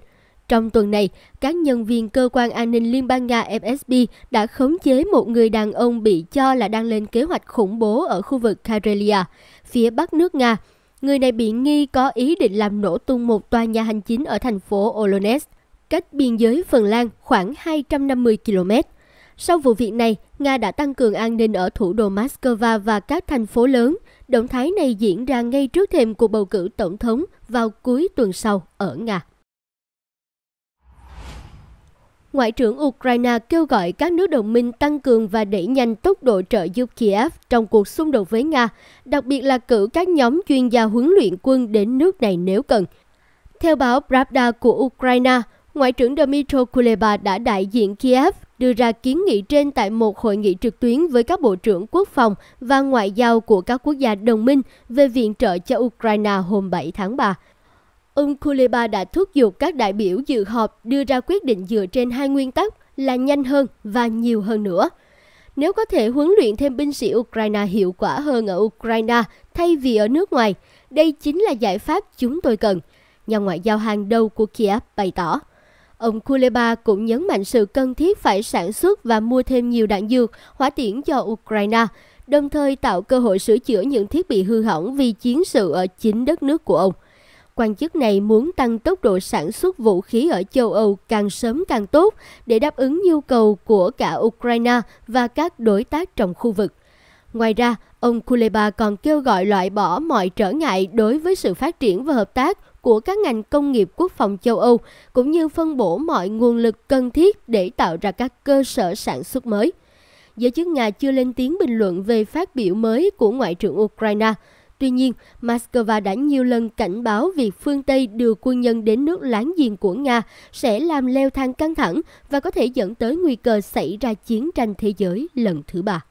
Trong tuần này, các nhân viên cơ quan an ninh Liên bang Nga FSB đã khống chế một người đàn ông bị cho là đang lên kế hoạch khủng bố ở khu vực Karelia, phía bắc nước Nga. Người này bị nghi có ý định làm nổ tung một tòa nhà hành chính ở thành phố Olonets, cách biên giới Phần Lan khoảng 250 km. Sau vụ việc này, Nga đã tăng cường an ninh ở thủ đô Moscow và các thành phố lớn. Động thái này diễn ra ngay trước thềm cuộc bầu cử tổng thống vào cuối tuần sau ở Nga. Ngoại trưởng Ukraine kêu gọi các nước đồng minh tăng cường và đẩy nhanh tốc độ trợ giúp Kiev trong cuộc xung đột với Nga, đặc biệt là cử các nhóm chuyên gia huấn luyện quân đến nước này nếu cần. Theo báo Pravda của Ukraine, Ngoại trưởng Dmytro Kuleba đã đại diện Kiev đưa ra kiến nghị trên tại một hội nghị trực tuyến với các bộ trưởng quốc phòng và ngoại giao của các quốc gia đồng minh về viện trợ cho Ukraine hôm 7 tháng 3. Ông Kuleba đã thúc giục các đại biểu dự họp đưa ra quyết định dựa trên hai nguyên tắc là nhanh hơn và nhiều hơn nữa. Nếu có thể huấn luyện thêm binh sĩ Ukraine hiệu quả hơn ở Ukraine thay vì ở nước ngoài, đây chính là giải pháp chúng tôi cần, nhà ngoại giao hàng đầu của Kiev bày tỏ. Ông Kuleba cũng nhấn mạnh sự cần thiết phải sản xuất và mua thêm nhiều đạn dược, hỏa tiễn cho Ukraine, đồng thời tạo cơ hội sửa chữa những thiết bị hư hỏng vì chiến sự ở chính đất nước của ông. Quan chức này muốn tăng tốc độ sản xuất vũ khí ở châu Âu càng sớm càng tốt để đáp ứng nhu cầu của cả Ukraine và các đối tác trong khu vực. Ngoài ra, ông Kuleba còn kêu gọi loại bỏ mọi trở ngại đối với sự phát triển và hợp tác của các ngành công nghiệp quốc phòng châu Âu, cũng như phân bổ mọi nguồn lực cần thiết để tạo ra các cơ sở sản xuất mới. Giới chức Nga chưa lên tiếng bình luận về phát biểu mới của Ngoại trưởng Ukraine. Tuy nhiên, Moscow đã nhiều lần cảnh báo việc phương Tây đưa quân nhân đến nước láng giềng của Nga sẽ làm leo thang căng thẳng và có thể dẫn tới nguy cơ xảy ra chiến tranh thế giới lần thứ ba.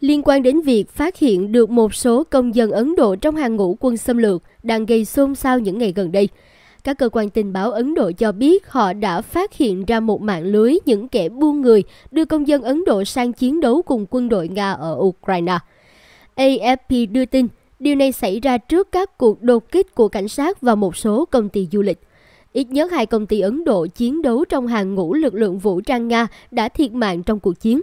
Liên quan đến việc phát hiện được một số công dân Ấn Độ trong hàng ngũ quân xâm lược đang gây xôn xao những ngày gần đây, các cơ quan tình báo Ấn Độ cho biết họ đã phát hiện ra một mạng lưới những kẻ buôn người đưa công dân Ấn Độ sang chiến đấu cùng quân đội Nga ở Ukraine. AFP đưa tin, điều này xảy ra trước các cuộc đột kích của cảnh sát và một số công ty du lịch. Ít nhất hai công ty Ấn Độ chiến đấu trong hàng ngũ lực lượng vũ trang Nga đã thiệt mạng trong cuộc chiến.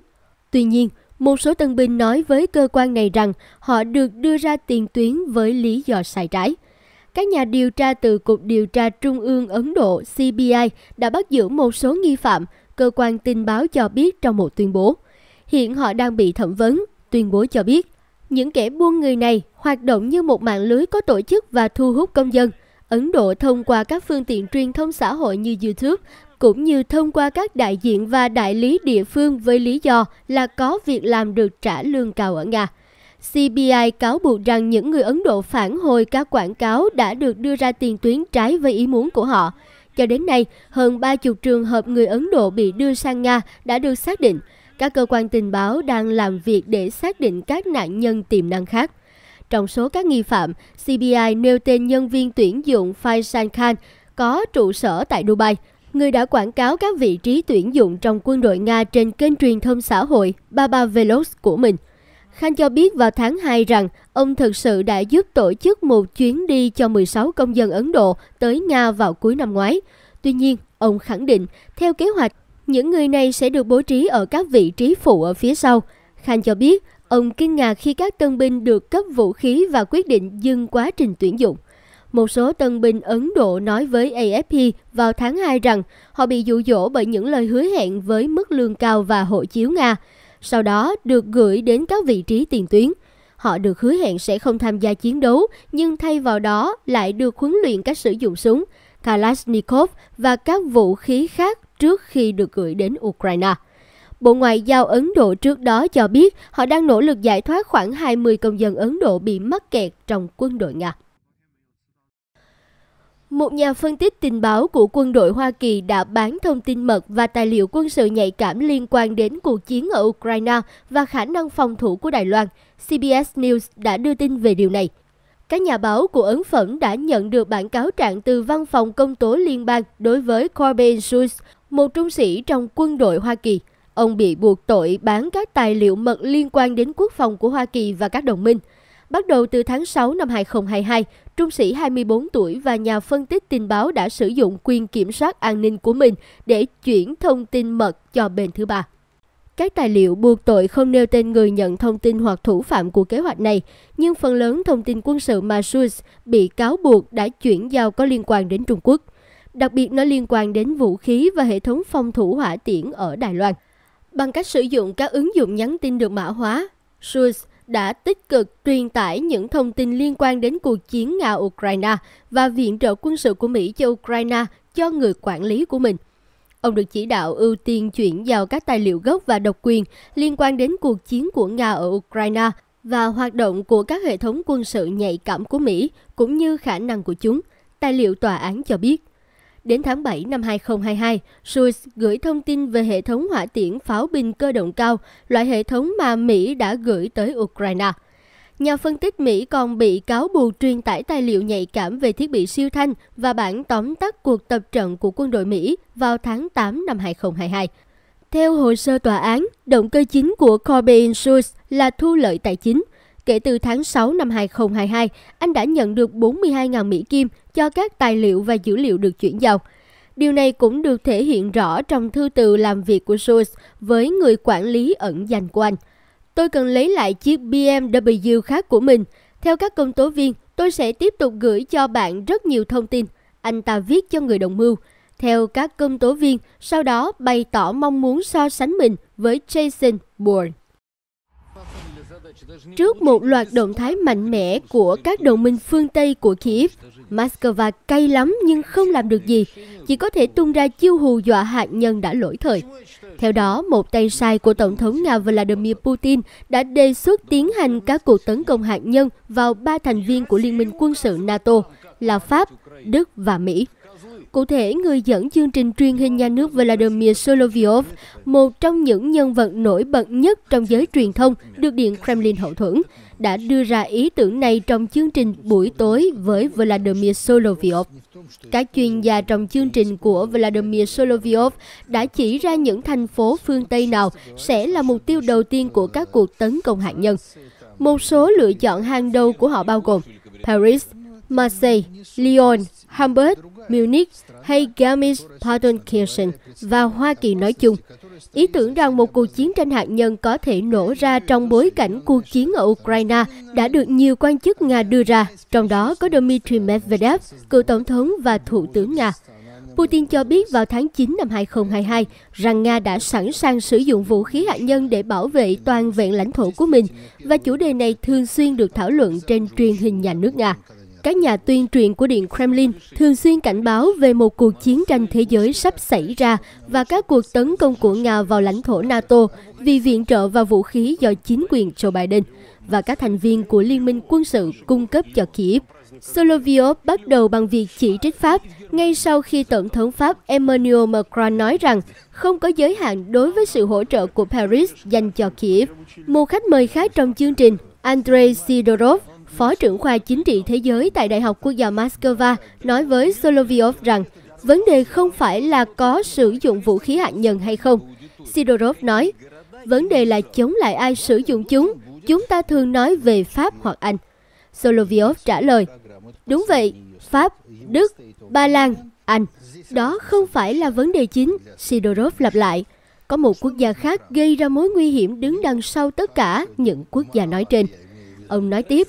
Tuy nhiên, một số tân binh nói với cơ quan này rằng họ được đưa ra tiền tuyến với lý do sai trái. Các nhà điều tra từ Cục Điều tra Trung ương Ấn Độ CBI đã bắt giữ một số nghi phạm, cơ quan tin báo cho biết trong một tuyên bố. Hiện họ đang bị thẩm vấn, tuyên bố cho biết. Những kẻ buôn người này hoạt động như một mạng lưới có tổ chức và thu hút công dân. Ấn Độ thông qua các phương tiện truyền thông xã hội như YouTube cũng như thông qua các đại diện và đại lý địa phương với lý do là có việc làm được trả lương cao ở Nga. CBI cáo buộc rằng những người Ấn Độ phản hồi các quảng cáo đã được đưa ra tiền tuyến trái với ý muốn của họ. Cho đến nay, hơn 30 trường hợp người Ấn Độ bị đưa sang Nga đã được xác định. Các cơ quan tình báo đang làm việc để xác định các nạn nhân tiềm năng khác. Trong số các nghi phạm, CBI nêu tên nhân viên tuyển dụng Faisal Khan có trụ sở tại Dubai, người đã quảng cáo các vị trí tuyển dụng trong quân đội Nga trên kênh truyền thông xã hội Baba Velos của mình. Khan cho biết vào tháng 2 rằng ông thực sự đã giúp tổ chức một chuyến đi cho 16 công dân Ấn Độ tới Nga vào cuối năm ngoái. Tuy nhiên, ông khẳng định, theo kế hoạch, những người này sẽ được bố trí ở các vị trí phụ ở phía sau. Khan cho biết, ông kinh ngạc khi các tân binh được cấp vũ khí và quyết định dừng quá trình tuyển dụng. Một số tân binh Ấn Độ nói với AFP vào tháng 2 rằng họ bị dụ dỗ bởi những lời hứa hẹn với mức lương cao và hộ chiếu Nga sau đó được gửi đến các vị trí tiền tuyến. Họ được hứa hẹn sẽ không tham gia chiến đấu, nhưng thay vào đó lại được huấn luyện cách sử dụng súng, Kalashnikov và các vũ khí khác trước khi được gửi đến Ukraine. Bộ Ngoại giao Ấn Độ trước đó cho biết họ đang nỗ lực giải thoát khoảng 20 công dân Ấn Độ bị mắc kẹt trong quân đội Nga. Một nhà phân tích tình báo của quân đội Hoa Kỳ đã bán thông tin mật và tài liệu quân sự nhạy cảm liên quan đến cuộc chiến ở Ukraine và khả năng phòng thủ của Đài Loan. CBS News đã đưa tin về điều này. Các nhà báo của ấn phẩm đã nhận được bản cáo trạng từ Văn phòng Công tố Liên bang đối với Corbin Schultz, một trung sĩ trong quân đội Hoa Kỳ. Ông bị buộc tội bán các tài liệu mật liên quan đến quốc phòng của Hoa Kỳ và các đồng minh. Bắt đầu từ tháng 6 năm 2022, trung sĩ 24 tuổi và nhà phân tích tình báo đã sử dụng quyền kiểm soát an ninh của mình để chuyển thông tin mật cho bên thứ ba. Các tài liệu buộc tội không nêu tên người nhận thông tin hoặc thủ phạm của kế hoạch này, nhưng phần lớn thông tin quân sự mà Schultz bị cáo buộc đã chuyển giao có liên quan đến Trung Quốc. Đặc biệt nó liên quan đến vũ khí và hệ thống phòng thủ hỏa tiễn ở Đài Loan. Bằng cách sử dụng các ứng dụng nhắn tin được mã hóa, Schultz đã tích cực truyền tải những thông tin liên quan đến cuộc chiến Nga-Ukraine và viện trợ quân sự của Mỹ cho Ukraine cho người quản lý của mình. Ông được chỉ đạo ưu tiên chuyển giao các tài liệu gốc và độc quyền liên quan đến cuộc chiến của Nga ở Ukraine và hoạt động của các hệ thống quân sự nhạy cảm của Mỹ cũng như khả năng của chúng, tài liệu tòa án cho biết. Đến tháng 7 năm 2022, Suez gửi thông tin về hệ thống hỏa tiễn pháo binh cơ động cao, loại hệ thống mà Mỹ đã gửi tới Ukraine. Nhà phân tích Mỹ còn bị cáo buộc truyền tải tài liệu nhạy cảm về thiết bị siêu thanh và bản tóm tắt cuộc tập trận của quân đội Mỹ vào tháng 8 năm 2022. Theo hồ sơ tòa án, động cơ chính của Corbyn Schultz là thu lợi tài chính. Kể từ tháng 6 năm 2022, anh đã nhận được 42.000 Mỹ Kim cho các tài liệu và dữ liệu được chuyển giao. Điều này cũng được thể hiện rõ trong thư từ làm việc của Schultz với người quản lý ẩn danh của anh. Tôi cần lấy lại chiếc BMW khác của mình. Theo các công tố viên, tôi sẽ tiếp tục gửi cho bạn rất nhiều thông tin. Anh ta viết cho người đồng mưu. Theo các công tố viên, sau đó bày tỏ mong muốn so sánh mình với Jason Bourne. Trước một loạt động thái mạnh mẽ của các đồng minh phương Tây của Kiev, Moscow cay lắm nhưng không làm được gì, chỉ có thể tung ra chiêu hù dọa hạt nhân đã lỗi thời. Theo đó, một tay sai của Tổng thống Nga Vladimir Putin đã đề xuất tiến hành các cuộc tấn công hạt nhân vào ba thành viên của Liên minh quân sự NATO là Pháp, Đức và Mỹ. Cụ thể, người dẫn chương trình truyền hình nhà nước Vladimir Solovyov, một trong những nhân vật nổi bật nhất trong giới truyền thông được Điện Kremlin hậu thuẫn, đã đưa ra ý tưởng này trong chương trình buổi tối với Vladimir Solovyov. Các chuyên gia trong chương trình của Vladimir Solovyov đã chỉ ra những thành phố phương Tây nào sẽ là mục tiêu đầu tiên của các cuộc tấn công hạt nhân. Một số lựa chọn hàng đầu của họ bao gồm Paris, Marseille, Lyon, Hamburg, Munich hay Garmisch-Partenkirchen và Hoa Kỳ nói chung. Ý tưởng rằng một cuộc chiến tranh hạt nhân có thể nổ ra trong bối cảnh cuộc chiến ở Ukraine đã được nhiều quan chức Nga đưa ra, trong đó có Dmitry Medvedev, cựu tổng thống và thủ tướng Nga. Putin cho biết vào tháng 9 năm 2022 rằng Nga đã sẵn sàng sử dụng vũ khí hạt nhân để bảo vệ toàn vẹn lãnh thổ của mình và chủ đề này thường xuyên được thảo luận trên truyền hình nhà nước Nga các nhà tuyên truyền của Điện Kremlin thường xuyên cảnh báo về một cuộc chiến tranh thế giới sắp xảy ra và các cuộc tấn công của Nga vào lãnh thổ NATO vì viện trợ và vũ khí do chính quyền Joe Biden và các thành viên của Liên minh quân sự cung cấp cho Kiev. Solovyov bắt đầu bằng việc chỉ trích Pháp ngay sau khi Tổng thống Pháp Emmanuel Macron nói rằng không có giới hạn đối với sự hỗ trợ của Paris dành cho Kiev. Một khách mời khác trong chương trình, Andrei Sidorov, Phó trưởng khoa chính trị thế giới tại Đại học Quốc gia Moscow nói với Solovyov rằng vấn đề không phải là có sử dụng vũ khí hạt nhân hay không. Sidorov nói, vấn đề là chống lại ai sử dụng chúng. Chúng ta thường nói về Pháp hoặc Anh. Solovyov trả lời, đúng vậy, Pháp, Đức, Ba Lan, Anh. Đó không phải là vấn đề chính, Sidorov lặp lại. Có một quốc gia khác gây ra mối nguy hiểm đứng đằng sau tất cả những quốc gia nói trên. Ông nói tiếp,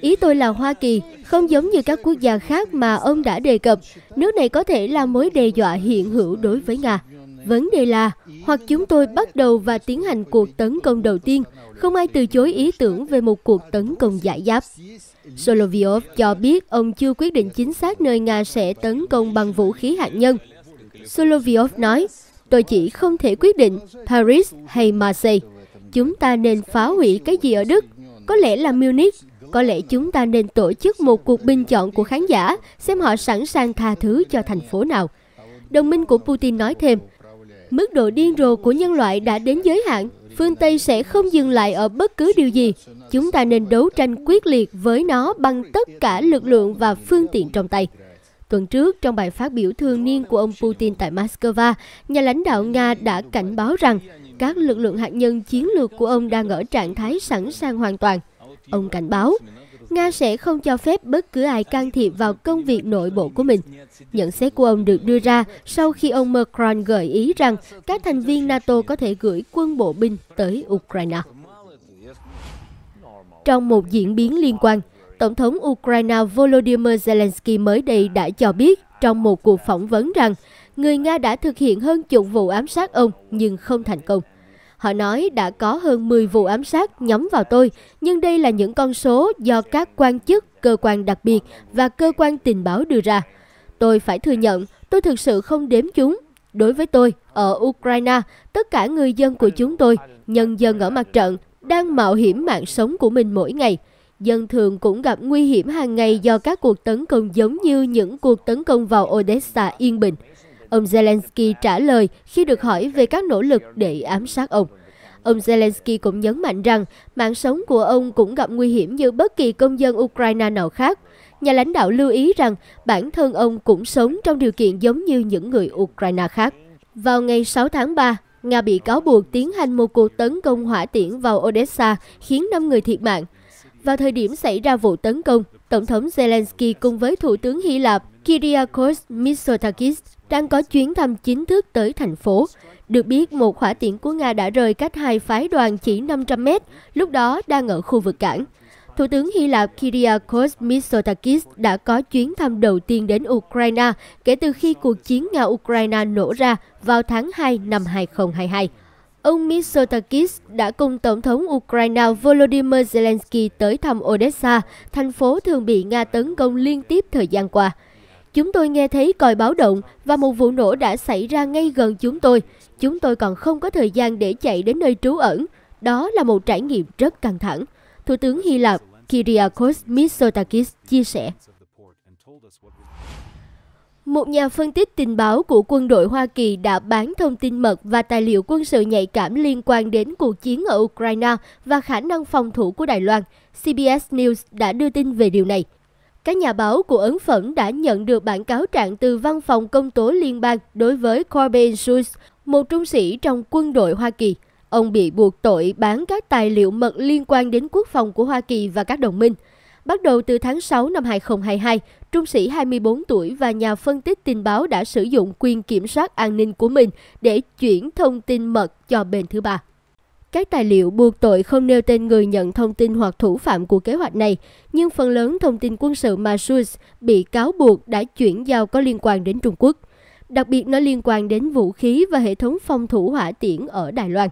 Ý tôi là Hoa Kỳ, không giống như các quốc gia khác mà ông đã đề cập. Nước này có thể là mối đe dọa hiện hữu đối với Nga. Vấn đề là, hoặc chúng tôi bắt đầu và tiến hành cuộc tấn công đầu tiên, không ai từ chối ý tưởng về một cuộc tấn công giải giáp. Solovyov cho biết ông chưa quyết định chính xác nơi Nga sẽ tấn công bằng vũ khí hạt nhân. Solovyov nói, tôi chỉ không thể quyết định Paris hay Marseille. Chúng ta nên phá hủy cái gì ở Đức? Có lẽ là Munich có lẽ chúng ta nên tổ chức một cuộc bình chọn của khán giả xem họ sẵn sàng tha thứ cho thành phố nào. Đồng minh của Putin nói thêm, mức độ điên rồ của nhân loại đã đến giới hạn. Phương Tây sẽ không dừng lại ở bất cứ điều gì. Chúng ta nên đấu tranh quyết liệt với nó bằng tất cả lực lượng và phương tiện trong tay. Tuần trước, trong bài phát biểu thường niên của ông Putin tại Moscow, nhà lãnh đạo Nga đã cảnh báo rằng các lực lượng hạt nhân chiến lược của ông đang ở trạng thái sẵn sàng hoàn toàn. Ông cảnh báo, Nga sẽ không cho phép bất cứ ai can thiệp vào công việc nội bộ của mình. Nhận xét của ông được đưa ra sau khi ông Macron gợi ý rằng các thành viên NATO có thể gửi quân bộ binh tới Ukraine. Trong một diễn biến liên quan, Tổng thống Ukraine Volodymyr Zelensky mới đây đã cho biết trong một cuộc phỏng vấn rằng người Nga đã thực hiện hơn chục vụ ám sát ông nhưng không thành công. Họ nói đã có hơn 10 vụ ám sát nhắm vào tôi, nhưng đây là những con số do các quan chức, cơ quan đặc biệt và cơ quan tình báo đưa ra. Tôi phải thừa nhận, tôi thực sự không đếm chúng. Đối với tôi, ở Ukraine, tất cả người dân của chúng tôi, nhân dân ở mặt trận, đang mạo hiểm mạng sống của mình mỗi ngày. Dân thường cũng gặp nguy hiểm hàng ngày do các cuộc tấn công giống như những cuộc tấn công vào Odessa yên bình. Ông Zelensky trả lời khi được hỏi về các nỗ lực để ám sát ông. Ông Zelensky cũng nhấn mạnh rằng mạng sống của ông cũng gặp nguy hiểm như bất kỳ công dân Ukraine nào khác. Nhà lãnh đạo lưu ý rằng bản thân ông cũng sống trong điều kiện giống như những người Ukraine khác. Vào ngày 6 tháng 3, Nga bị cáo buộc tiến hành một cuộc tấn công hỏa tiễn vào Odessa khiến 5 người thiệt mạng. Vào thời điểm xảy ra vụ tấn công, Tổng thống Zelensky cùng với Thủ tướng Hy Lạp Kyriakos Mitsotakis đang có chuyến thăm chính thức tới thành phố. Được biết, một hỏa tiễn của Nga đã rời cách hai phái đoàn chỉ 500 mét, lúc đó đang ở khu vực cảng. Thủ tướng Hy Lạp Kyriakos Mitsotakis đã có chuyến thăm đầu tiên đến Ukraine kể từ khi cuộc chiến Nga-Ukraine nổ ra vào tháng 2 năm 2022. Ông Mitsotakis đã cùng Tổng thống Ukraine Volodymyr Zelensky tới thăm Odessa, thành phố thường bị Nga tấn công liên tiếp thời gian qua. Chúng tôi nghe thấy còi báo động và một vụ nổ đã xảy ra ngay gần chúng tôi. Chúng tôi còn không có thời gian để chạy đến nơi trú ẩn. Đó là một trải nghiệm rất căng thẳng. Thủ tướng Hy Lạp Kyriakos Mitsotakis chia sẻ. Một nhà phân tích tình báo của quân đội Hoa Kỳ đã bán thông tin mật và tài liệu quân sự nhạy cảm liên quan đến cuộc chiến ở Ukraine và khả năng phòng thủ của Đài Loan. CBS News đã đưa tin về điều này. Các nhà báo của ấn phẩm đã nhận được bản cáo trạng từ Văn phòng Công tố Liên bang đối với Corbin Schultz, một trung sĩ trong quân đội Hoa Kỳ. Ông bị buộc tội bán các tài liệu mật liên quan đến quốc phòng của Hoa Kỳ và các đồng minh. Bắt đầu từ tháng 6 năm 2022, trung sĩ 24 tuổi và nhà phân tích tình báo đã sử dụng quyền kiểm soát an ninh của mình để chuyển thông tin mật cho bên thứ ba. Các tài liệu buộc tội không nêu tên người nhận thông tin hoặc thủ phạm của kế hoạch này, nhưng phần lớn thông tin quân sự mà Schultz bị cáo buộc đã chuyển giao có liên quan đến Trung Quốc. Đặc biệt nó liên quan đến vũ khí và hệ thống phòng thủ hỏa tiễn ở Đài Loan.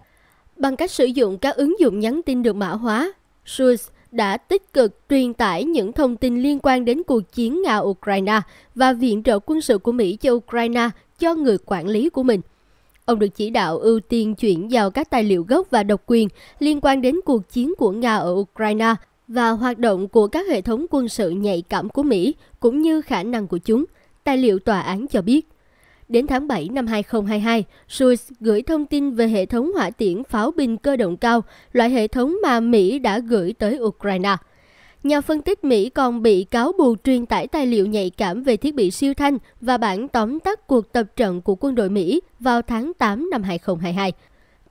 Bằng cách sử dụng các ứng dụng nhắn tin được mã hóa, Schultz đã tích cực truyền tải những thông tin liên quan đến cuộc chiến Nga-Ukraine và viện trợ quân sự của Mỹ cho Ukraine cho người quản lý của mình. Ông được chỉ đạo ưu tiên chuyển giao các tài liệu gốc và độc quyền liên quan đến cuộc chiến của Nga ở Ukraine và hoạt động của các hệ thống quân sự nhạy cảm của Mỹ cũng như khả năng của chúng, tài liệu tòa án cho biết. Đến tháng 7 năm 2022, Schultz gửi thông tin về hệ thống hỏa tiễn pháo binh cơ động cao, loại hệ thống mà Mỹ đã gửi tới Ukraine. Nhà phân tích Mỹ còn bị cáo buộc truyền tải tài liệu nhạy cảm về thiết bị siêu thanh và bản tóm tắt cuộc tập trận của quân đội Mỹ vào tháng 8 năm 2022.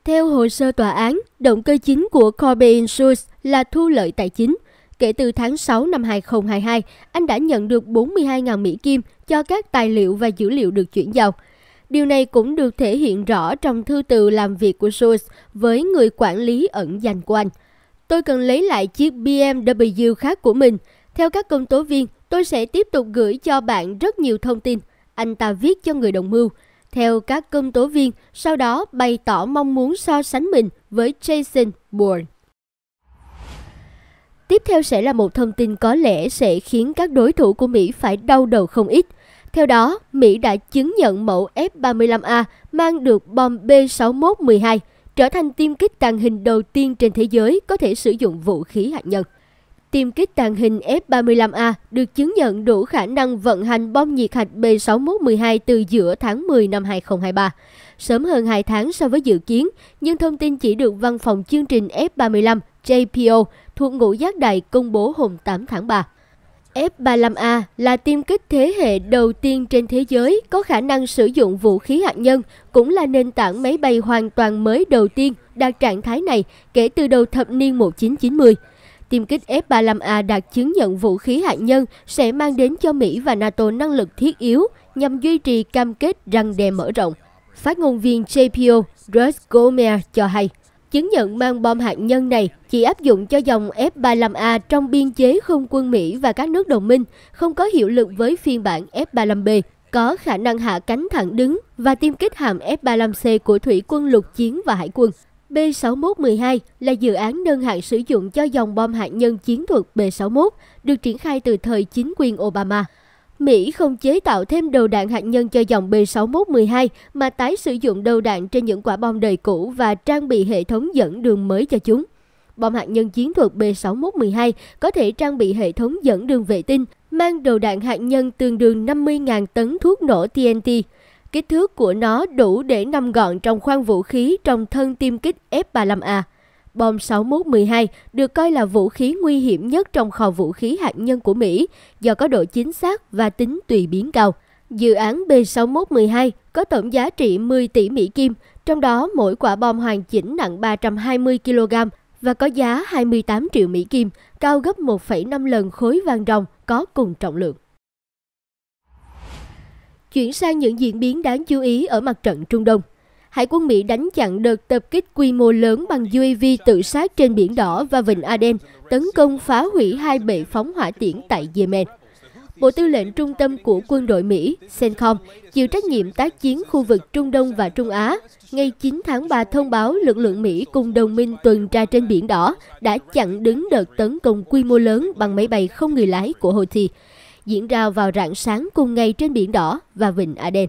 Theo hồ sơ tòa án, động cơ chính của Corbyn Schultz là thu lợi tài chính. Kể từ tháng 6 năm 2022, anh đã nhận được 42.000 Mỹ Kim cho các tài liệu và dữ liệu được chuyển giao. Điều này cũng được thể hiện rõ trong thư từ làm việc của Schultz với người quản lý ẩn danh của anh. Tôi cần lấy lại chiếc BMW khác của mình. Theo các công tố viên, tôi sẽ tiếp tục gửi cho bạn rất nhiều thông tin. Anh ta viết cho người đồng mưu. Theo các công tố viên, sau đó bày tỏ mong muốn so sánh mình với Jason Bourne. Tiếp theo sẽ là một thông tin có lẽ sẽ khiến các đối thủ của Mỹ phải đau đầu không ít. Theo đó, Mỹ đã chứng nhận mẫu F-35A mang được bom B-6112, trở thành tiêm kích tàng hình đầu tiên trên thế giới có thể sử dụng vũ khí hạt nhân. Tiêm kích tàng hình F-35A được chứng nhận đủ khả năng vận hành bom nhiệt hạch B-6112 từ giữa tháng 10 năm 2023, sớm hơn 2 tháng so với dự kiến, nhưng thông tin chỉ được văn phòng chương trình F-35 JPO thuộc ngũ giác đài công bố hôm 8 tháng 3. F-35A là tiêm kích thế hệ đầu tiên trên thế giới có khả năng sử dụng vũ khí hạt nhân, cũng là nền tảng máy bay hoàn toàn mới đầu tiên đạt trạng thái này kể từ đầu thập niên 1990. Tiêm kích F-35A đạt chứng nhận vũ khí hạt nhân sẽ mang đến cho Mỹ và NATO năng lực thiết yếu nhằm duy trì cam kết răng đe mở rộng. Phát ngôn viên JPO Russ Gomer cho hay. Chứng nhận mang bom hạt nhân này chỉ áp dụng cho dòng F-35A trong biên chế không quân Mỹ và các nước đồng minh, không có hiệu lực với phiên bản F-35B, có khả năng hạ cánh thẳng đứng và tiêm kích hạm F-35C của Thủy quân lục chiến và Hải quân. B-6112 là dự án nâng hạn sử dụng cho dòng bom hạt nhân chiến thuật B-61, được triển khai từ thời chính quyền Obama. Mỹ không chế tạo thêm đầu đạn hạt nhân cho dòng B-6112 mà tái sử dụng đầu đạn trên những quả bom đời cũ và trang bị hệ thống dẫn đường mới cho chúng. Bom hạt nhân chiến thuật B-6112 có thể trang bị hệ thống dẫn đường vệ tinh, mang đầu đạn hạt nhân tương đương 50.000 tấn thuốc nổ TNT. Kích thước của nó đủ để nằm gọn trong khoang vũ khí trong thân tiêm kích F-35A. Bom 6112 được coi là vũ khí nguy hiểm nhất trong kho vũ khí hạt nhân của Mỹ do có độ chính xác và tính tùy biến cao. Dự án B6112 có tổng giá trị 10 tỷ Mỹ Kim, trong đó mỗi quả bom hoàn chỉnh nặng 320 kg và có giá 28 triệu Mỹ Kim, cao gấp 1,5 lần khối vàng ròng có cùng trọng lượng. Chuyển sang những diễn biến đáng chú ý ở mặt trận Trung Đông. Hải quân Mỹ đánh chặn đợt tập kích quy mô lớn bằng UAV tự sát trên Biển Đỏ và Vịnh Aden, tấn công phá hủy hai bệ phóng hỏa tiễn tại Yemen. Bộ Tư lệnh Trung tâm của quân đội Mỹ, CENTCOM, chịu trách nhiệm tác chiến khu vực Trung Đông và Trung Á, ngày 9 tháng 3 thông báo lực lượng Mỹ cùng đồng minh tuần tra trên Biển Đỏ đã chặn đứng đợt tấn công quy mô lớn bằng máy bay không người lái của Houthi, diễn ra vào rạng sáng cùng ngày trên Biển Đỏ và Vịnh Aden.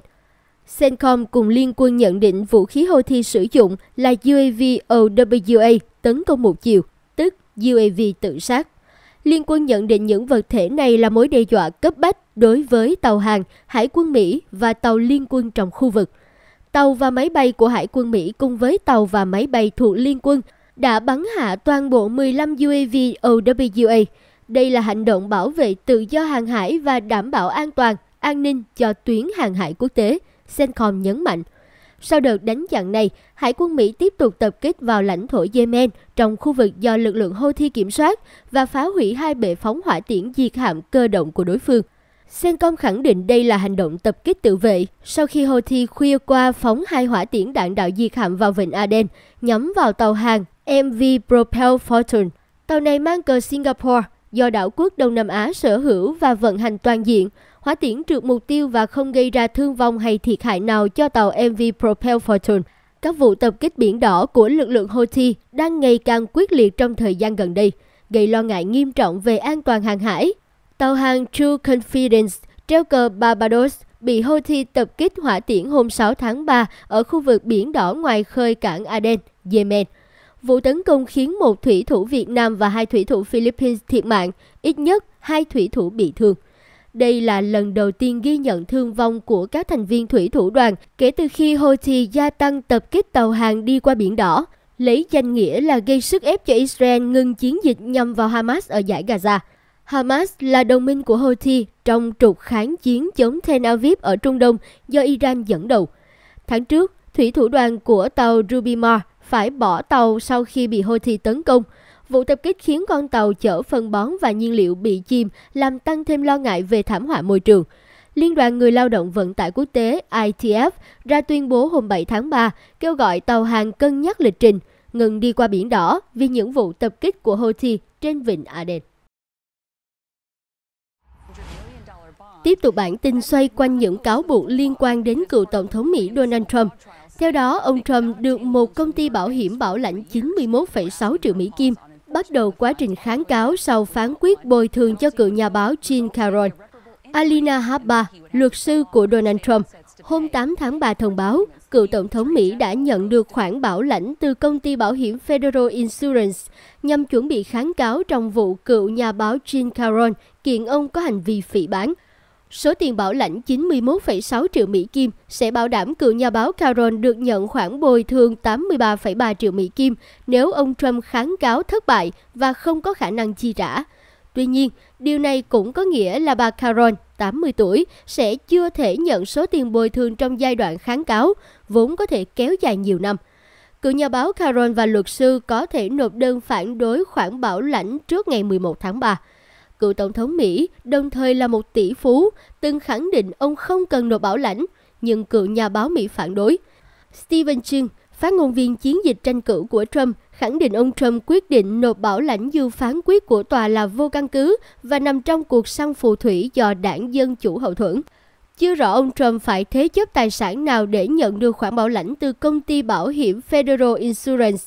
Cencom cùng liên quân nhận định vũ khí Houthi sử dụng là UAV OWA tấn công một chiều, tức UAV tự sát. Liên quân nhận định những vật thể này là mối đe dọa cấp bách đối với tàu hàng, hải quân Mỹ và tàu liên quân trong khu vực. Tàu và máy bay của hải quân Mỹ cùng với tàu và máy bay thuộc liên quân đã bắn hạ toàn bộ 15 UAV OWA. Đây là hành động bảo vệ tự do hàng hải và đảm bảo an toàn, an ninh cho tuyến hàng hải quốc tế, CENTCOM nhấn mạnh. Sau đợt đánh chặn này, Hải quân Mỹ tiếp tục tập kích vào lãnh thổ Yemen trong khu vực do lực lượng Houthi kiểm soát và phá hủy hai bệ phóng hỏa tiễn diệt hạm cơ động của đối phương. CENTCOM khẳng định đây là hành động tập kích tự vệ sau khi Houthi khuya qua phóng hai hỏa tiễn đạn đạo diệt hạm vào vịnh Aden nhắm vào tàu hàng MV Propel Fortune. Tàu này mang cờ Singapore do đảo quốc Đông Nam Á sở hữu và vận hành toàn diện, hỏa tiễn trượt mục tiêu và không gây ra thương vong hay thiệt hại nào cho tàu MV Propel Fortune. Các vụ tập kích biển đỏ của lực lượng Houthi đang ngày càng quyết liệt trong thời gian gần đây, gây lo ngại nghiêm trọng về an toàn hàng hải. Tàu hàng True Confidence treo cờ Barbados bị Houthi tập kích hỏa tiễn hôm 6 tháng 3 ở khu vực biển đỏ ngoài khơi cảng Aden, Yemen. Vụ tấn công khiến một thủy thủ Việt Nam và hai thủy thủ Philippines thiệt mạng, ít nhất hai thủy thủ bị thương. Đây là lần đầu tiên ghi nhận thương vong của các thành viên thủy thủ đoàn kể từ khi Houthi gia tăng tập kích tàu hàng đi qua Biển Đỏ, lấy danh nghĩa là gây sức ép cho Israel ngừng chiến dịch nhằm vào Hamas ở giải Gaza. Hamas là đồng minh của Houthi trong trục kháng chiến chống Tel Aviv ở Trung Đông do Iran dẫn đầu. Tháng trước, thủy thủ đoàn của tàu Rubimar phải bỏ tàu sau khi bị Houthi tấn công. Vụ tập kích khiến con tàu chở phân bón và nhiên liệu bị chìm, làm tăng thêm lo ngại về thảm họa môi trường. Liên đoàn Người lao động vận tải quốc tế ITF ra tuyên bố hôm 7 tháng 3 kêu gọi tàu hàng cân nhắc lịch trình, ngừng đi qua Biển Đỏ vì những vụ tập kích của Houthi trên vịnh Aden. Tiếp tục bản tin xoay quanh những cáo buộc liên quan đến cựu Tổng thống Mỹ Donald Trump. Theo đó, ông Trump được một công ty bảo hiểm bảo lãnh 91,6 triệu Mỹ Kim bắt đầu quá trình kháng cáo sau phán quyết bồi thường cho cựu nhà báo Jean Caron. Alina Habba, luật sư của Donald Trump, hôm 8 tháng 3 thông báo cựu Tổng thống Mỹ đã nhận được khoản bảo lãnh từ công ty bảo hiểm Federal Insurance nhằm chuẩn bị kháng cáo trong vụ cựu nhà báo Jean Caron kiện ông có hành vi phỉ bán. Số tiền bảo lãnh 91,6 triệu Mỹ Kim sẽ bảo đảm cựu nhà báo Caron được nhận khoản bồi thường 83,3 triệu Mỹ Kim nếu ông Trump kháng cáo thất bại và không có khả năng chi trả. Tuy nhiên, điều này cũng có nghĩa là bà Caron, 80 tuổi, sẽ chưa thể nhận số tiền bồi thường trong giai đoạn kháng cáo, vốn có thể kéo dài nhiều năm. Cựu nhà báo Caron và luật sư có thể nộp đơn phản đối khoản bảo lãnh trước ngày 11 tháng 3 cựu Tổng thống Mỹ, đồng thời là một tỷ phú, từng khẳng định ông không cần nộp bảo lãnh, nhưng cựu nhà báo Mỹ phản đối. Stephen Chung, phát ngôn viên chiến dịch tranh cử của Trump, khẳng định ông Trump quyết định nộp bảo lãnh dư phán quyết của tòa là vô căn cứ và nằm trong cuộc săn phù thủy do đảng Dân Chủ hậu thuẫn. Chưa rõ ông Trump phải thế chấp tài sản nào để nhận được khoản bảo lãnh từ công ty bảo hiểm Federal Insurance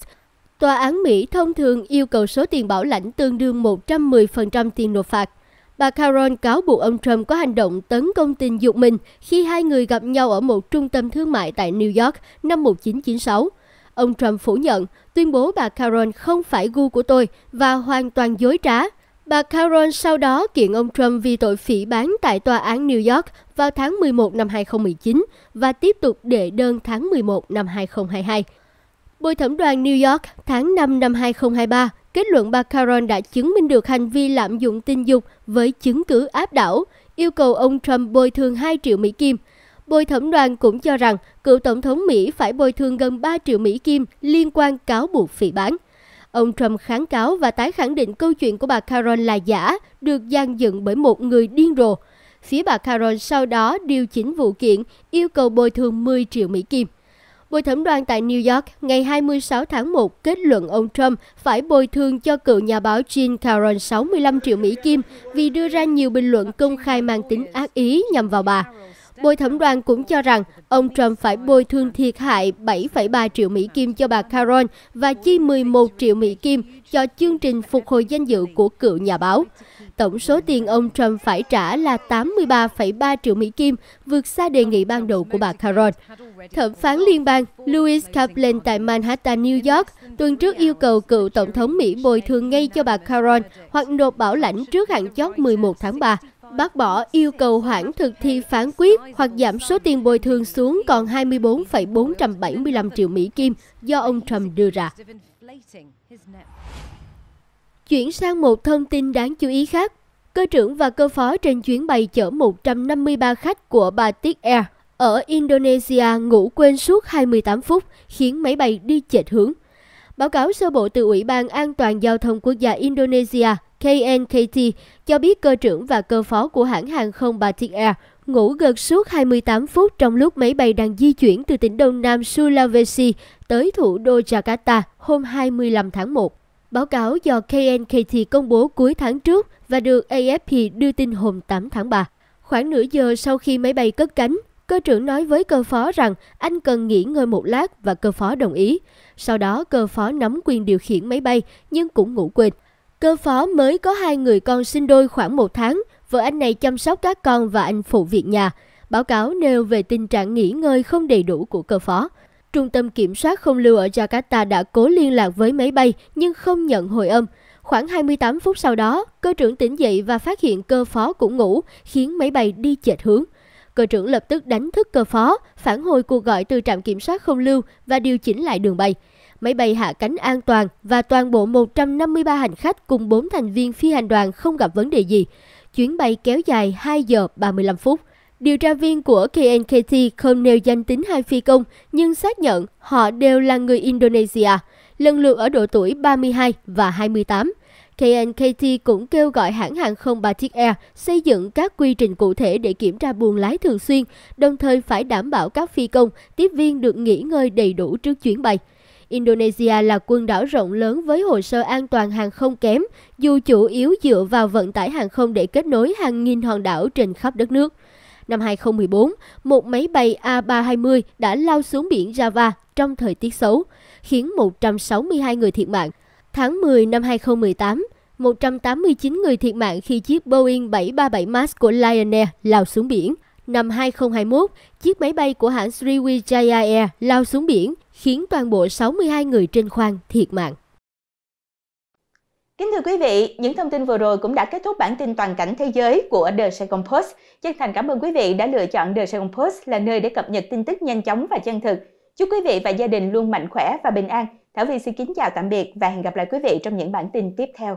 Tòa án Mỹ thông thường yêu cầu số tiền bảo lãnh tương đương 110% tiền nộp phạt. Bà Caron cáo buộc ông Trump có hành động tấn công tình dục mình khi hai người gặp nhau ở một trung tâm thương mại tại New York năm 1996. Ông Trump phủ nhận, tuyên bố bà Caron không phải gu của tôi và hoàn toàn dối trá. Bà Caron sau đó kiện ông Trump vì tội phỉ bán tại tòa án New York vào tháng 11 năm 2019 và tiếp tục đệ đơn tháng 11 năm 2022. Bồi thẩm đoàn New York tháng 5 năm 2023 kết luận bà Caron đã chứng minh được hành vi lạm dụng tình dục với chứng cứ áp đảo, yêu cầu ông Trump bồi thường 2 triệu Mỹ Kim. Bồi thẩm đoàn cũng cho rằng cựu Tổng thống Mỹ phải bồi thường gần 3 triệu Mỹ Kim liên quan cáo buộc phỉ bán. Ông Trump kháng cáo và tái khẳng định câu chuyện của bà Caron là giả, được gian dựng bởi một người điên rồ. Phía bà Caron sau đó điều chỉnh vụ kiện, yêu cầu bồi thường 10 triệu Mỹ Kim. Bồi thẩm đoàn tại New York ngày 26 tháng 1 kết luận ông Trump phải bồi thường cho cựu nhà báo Jean Caron 65 triệu Mỹ Kim vì đưa ra nhiều bình luận công khai mang tính ác ý nhằm vào bà. Bồi thẩm đoàn cũng cho rằng ông Trump phải bồi thường thiệt hại 7,3 triệu Mỹ Kim cho bà Caron và chi 11 triệu Mỹ Kim cho chương trình phục hồi danh dự của cựu nhà báo. Tổng số tiền ông Trump phải trả là 83,3 triệu Mỹ Kim, vượt xa đề nghị ban đầu của bà Caron. Thẩm phán liên bang Louis Kaplan tại Manhattan, New York tuần trước yêu cầu cựu Tổng thống Mỹ bồi thường ngay cho bà Caron hoặc nộp bảo lãnh trước hạn chót 11 tháng 3 bác bỏ yêu cầu hoãn thực thi phán quyết hoặc giảm số tiền bồi thường xuống còn 24,475 triệu Mỹ Kim do ông Trump đưa ra. Chuyển sang một thông tin đáng chú ý khác. Cơ trưởng và cơ phó trên chuyến bay chở 153 khách của Batik Air ở Indonesia ngủ quên suốt 28 phút, khiến máy bay đi chệch hướng. Báo cáo sơ bộ từ Ủy ban An toàn Giao thông Quốc gia Indonesia KNKT cho biết cơ trưởng và cơ phó của hãng hàng không Batik Air ngủ gật suốt 28 phút trong lúc máy bay đang di chuyển từ tỉnh Đông Nam Sulawesi tới thủ đô Jakarta hôm 25 tháng 1. Báo cáo do KNKT công bố cuối tháng trước và được AFP đưa tin hôm 8 tháng 3. Khoảng nửa giờ sau khi máy bay cất cánh, cơ trưởng nói với cơ phó rằng anh cần nghỉ ngơi một lát và cơ phó đồng ý. Sau đó cơ phó nắm quyền điều khiển máy bay nhưng cũng ngủ quên. Cơ phó mới có hai người con sinh đôi khoảng một tháng, vợ anh này chăm sóc các con và anh phụ việc nhà. Báo cáo nêu về tình trạng nghỉ ngơi không đầy đủ của cơ phó. Trung tâm Kiểm soát không lưu ở Jakarta đã cố liên lạc với máy bay nhưng không nhận hồi âm. Khoảng 28 phút sau đó, cơ trưởng tỉnh dậy và phát hiện cơ phó cũng ngủ, khiến máy bay đi chệch hướng. Cơ trưởng lập tức đánh thức cơ phó, phản hồi cuộc gọi từ trạm kiểm soát không lưu và điều chỉnh lại đường bay. Máy bay hạ cánh an toàn và toàn bộ 153 hành khách cùng 4 thành viên phi hành đoàn không gặp vấn đề gì. Chuyến bay kéo dài 2 giờ 35 phút. Điều tra viên của KNKT không nêu danh tính hai phi công, nhưng xác nhận họ đều là người Indonesia, lần lượt ở độ tuổi 32 và 28. KNKT cũng kêu gọi hãng hàng không Batik Air xây dựng các quy trình cụ thể để kiểm tra buồng lái thường xuyên, đồng thời phải đảm bảo các phi công, tiếp viên được nghỉ ngơi đầy đủ trước chuyến bay. Indonesia là quần đảo rộng lớn với hồ sơ an toàn hàng không kém, dù chủ yếu dựa vào vận tải hàng không để kết nối hàng nghìn hòn đảo trên khắp đất nước. Năm 2014, một máy bay A320 đã lao xuống biển Java trong thời tiết xấu, khiến 162 người thiệt mạng. Tháng 10 năm 2018, 189 người thiệt mạng khi chiếc Boeing 737 MAX của Lion Air lao xuống biển. Năm 2021, chiếc máy bay của hãng Sriwijaya Air lao xuống biển, khiến toàn bộ 62 người trên khoang thiệt mạng. Kính thưa quý vị, những thông tin vừa rồi cũng đã kết thúc bản tin toàn cảnh thế giới của The Saigon Post. Chân thành cảm ơn quý vị đã lựa chọn The Saigon Post là nơi để cập nhật tin tức nhanh chóng và chân thực. Chúc quý vị và gia đình luôn mạnh khỏe và bình an. Thảo Vi xin kính chào tạm biệt và hẹn gặp lại quý vị trong những bản tin tiếp theo.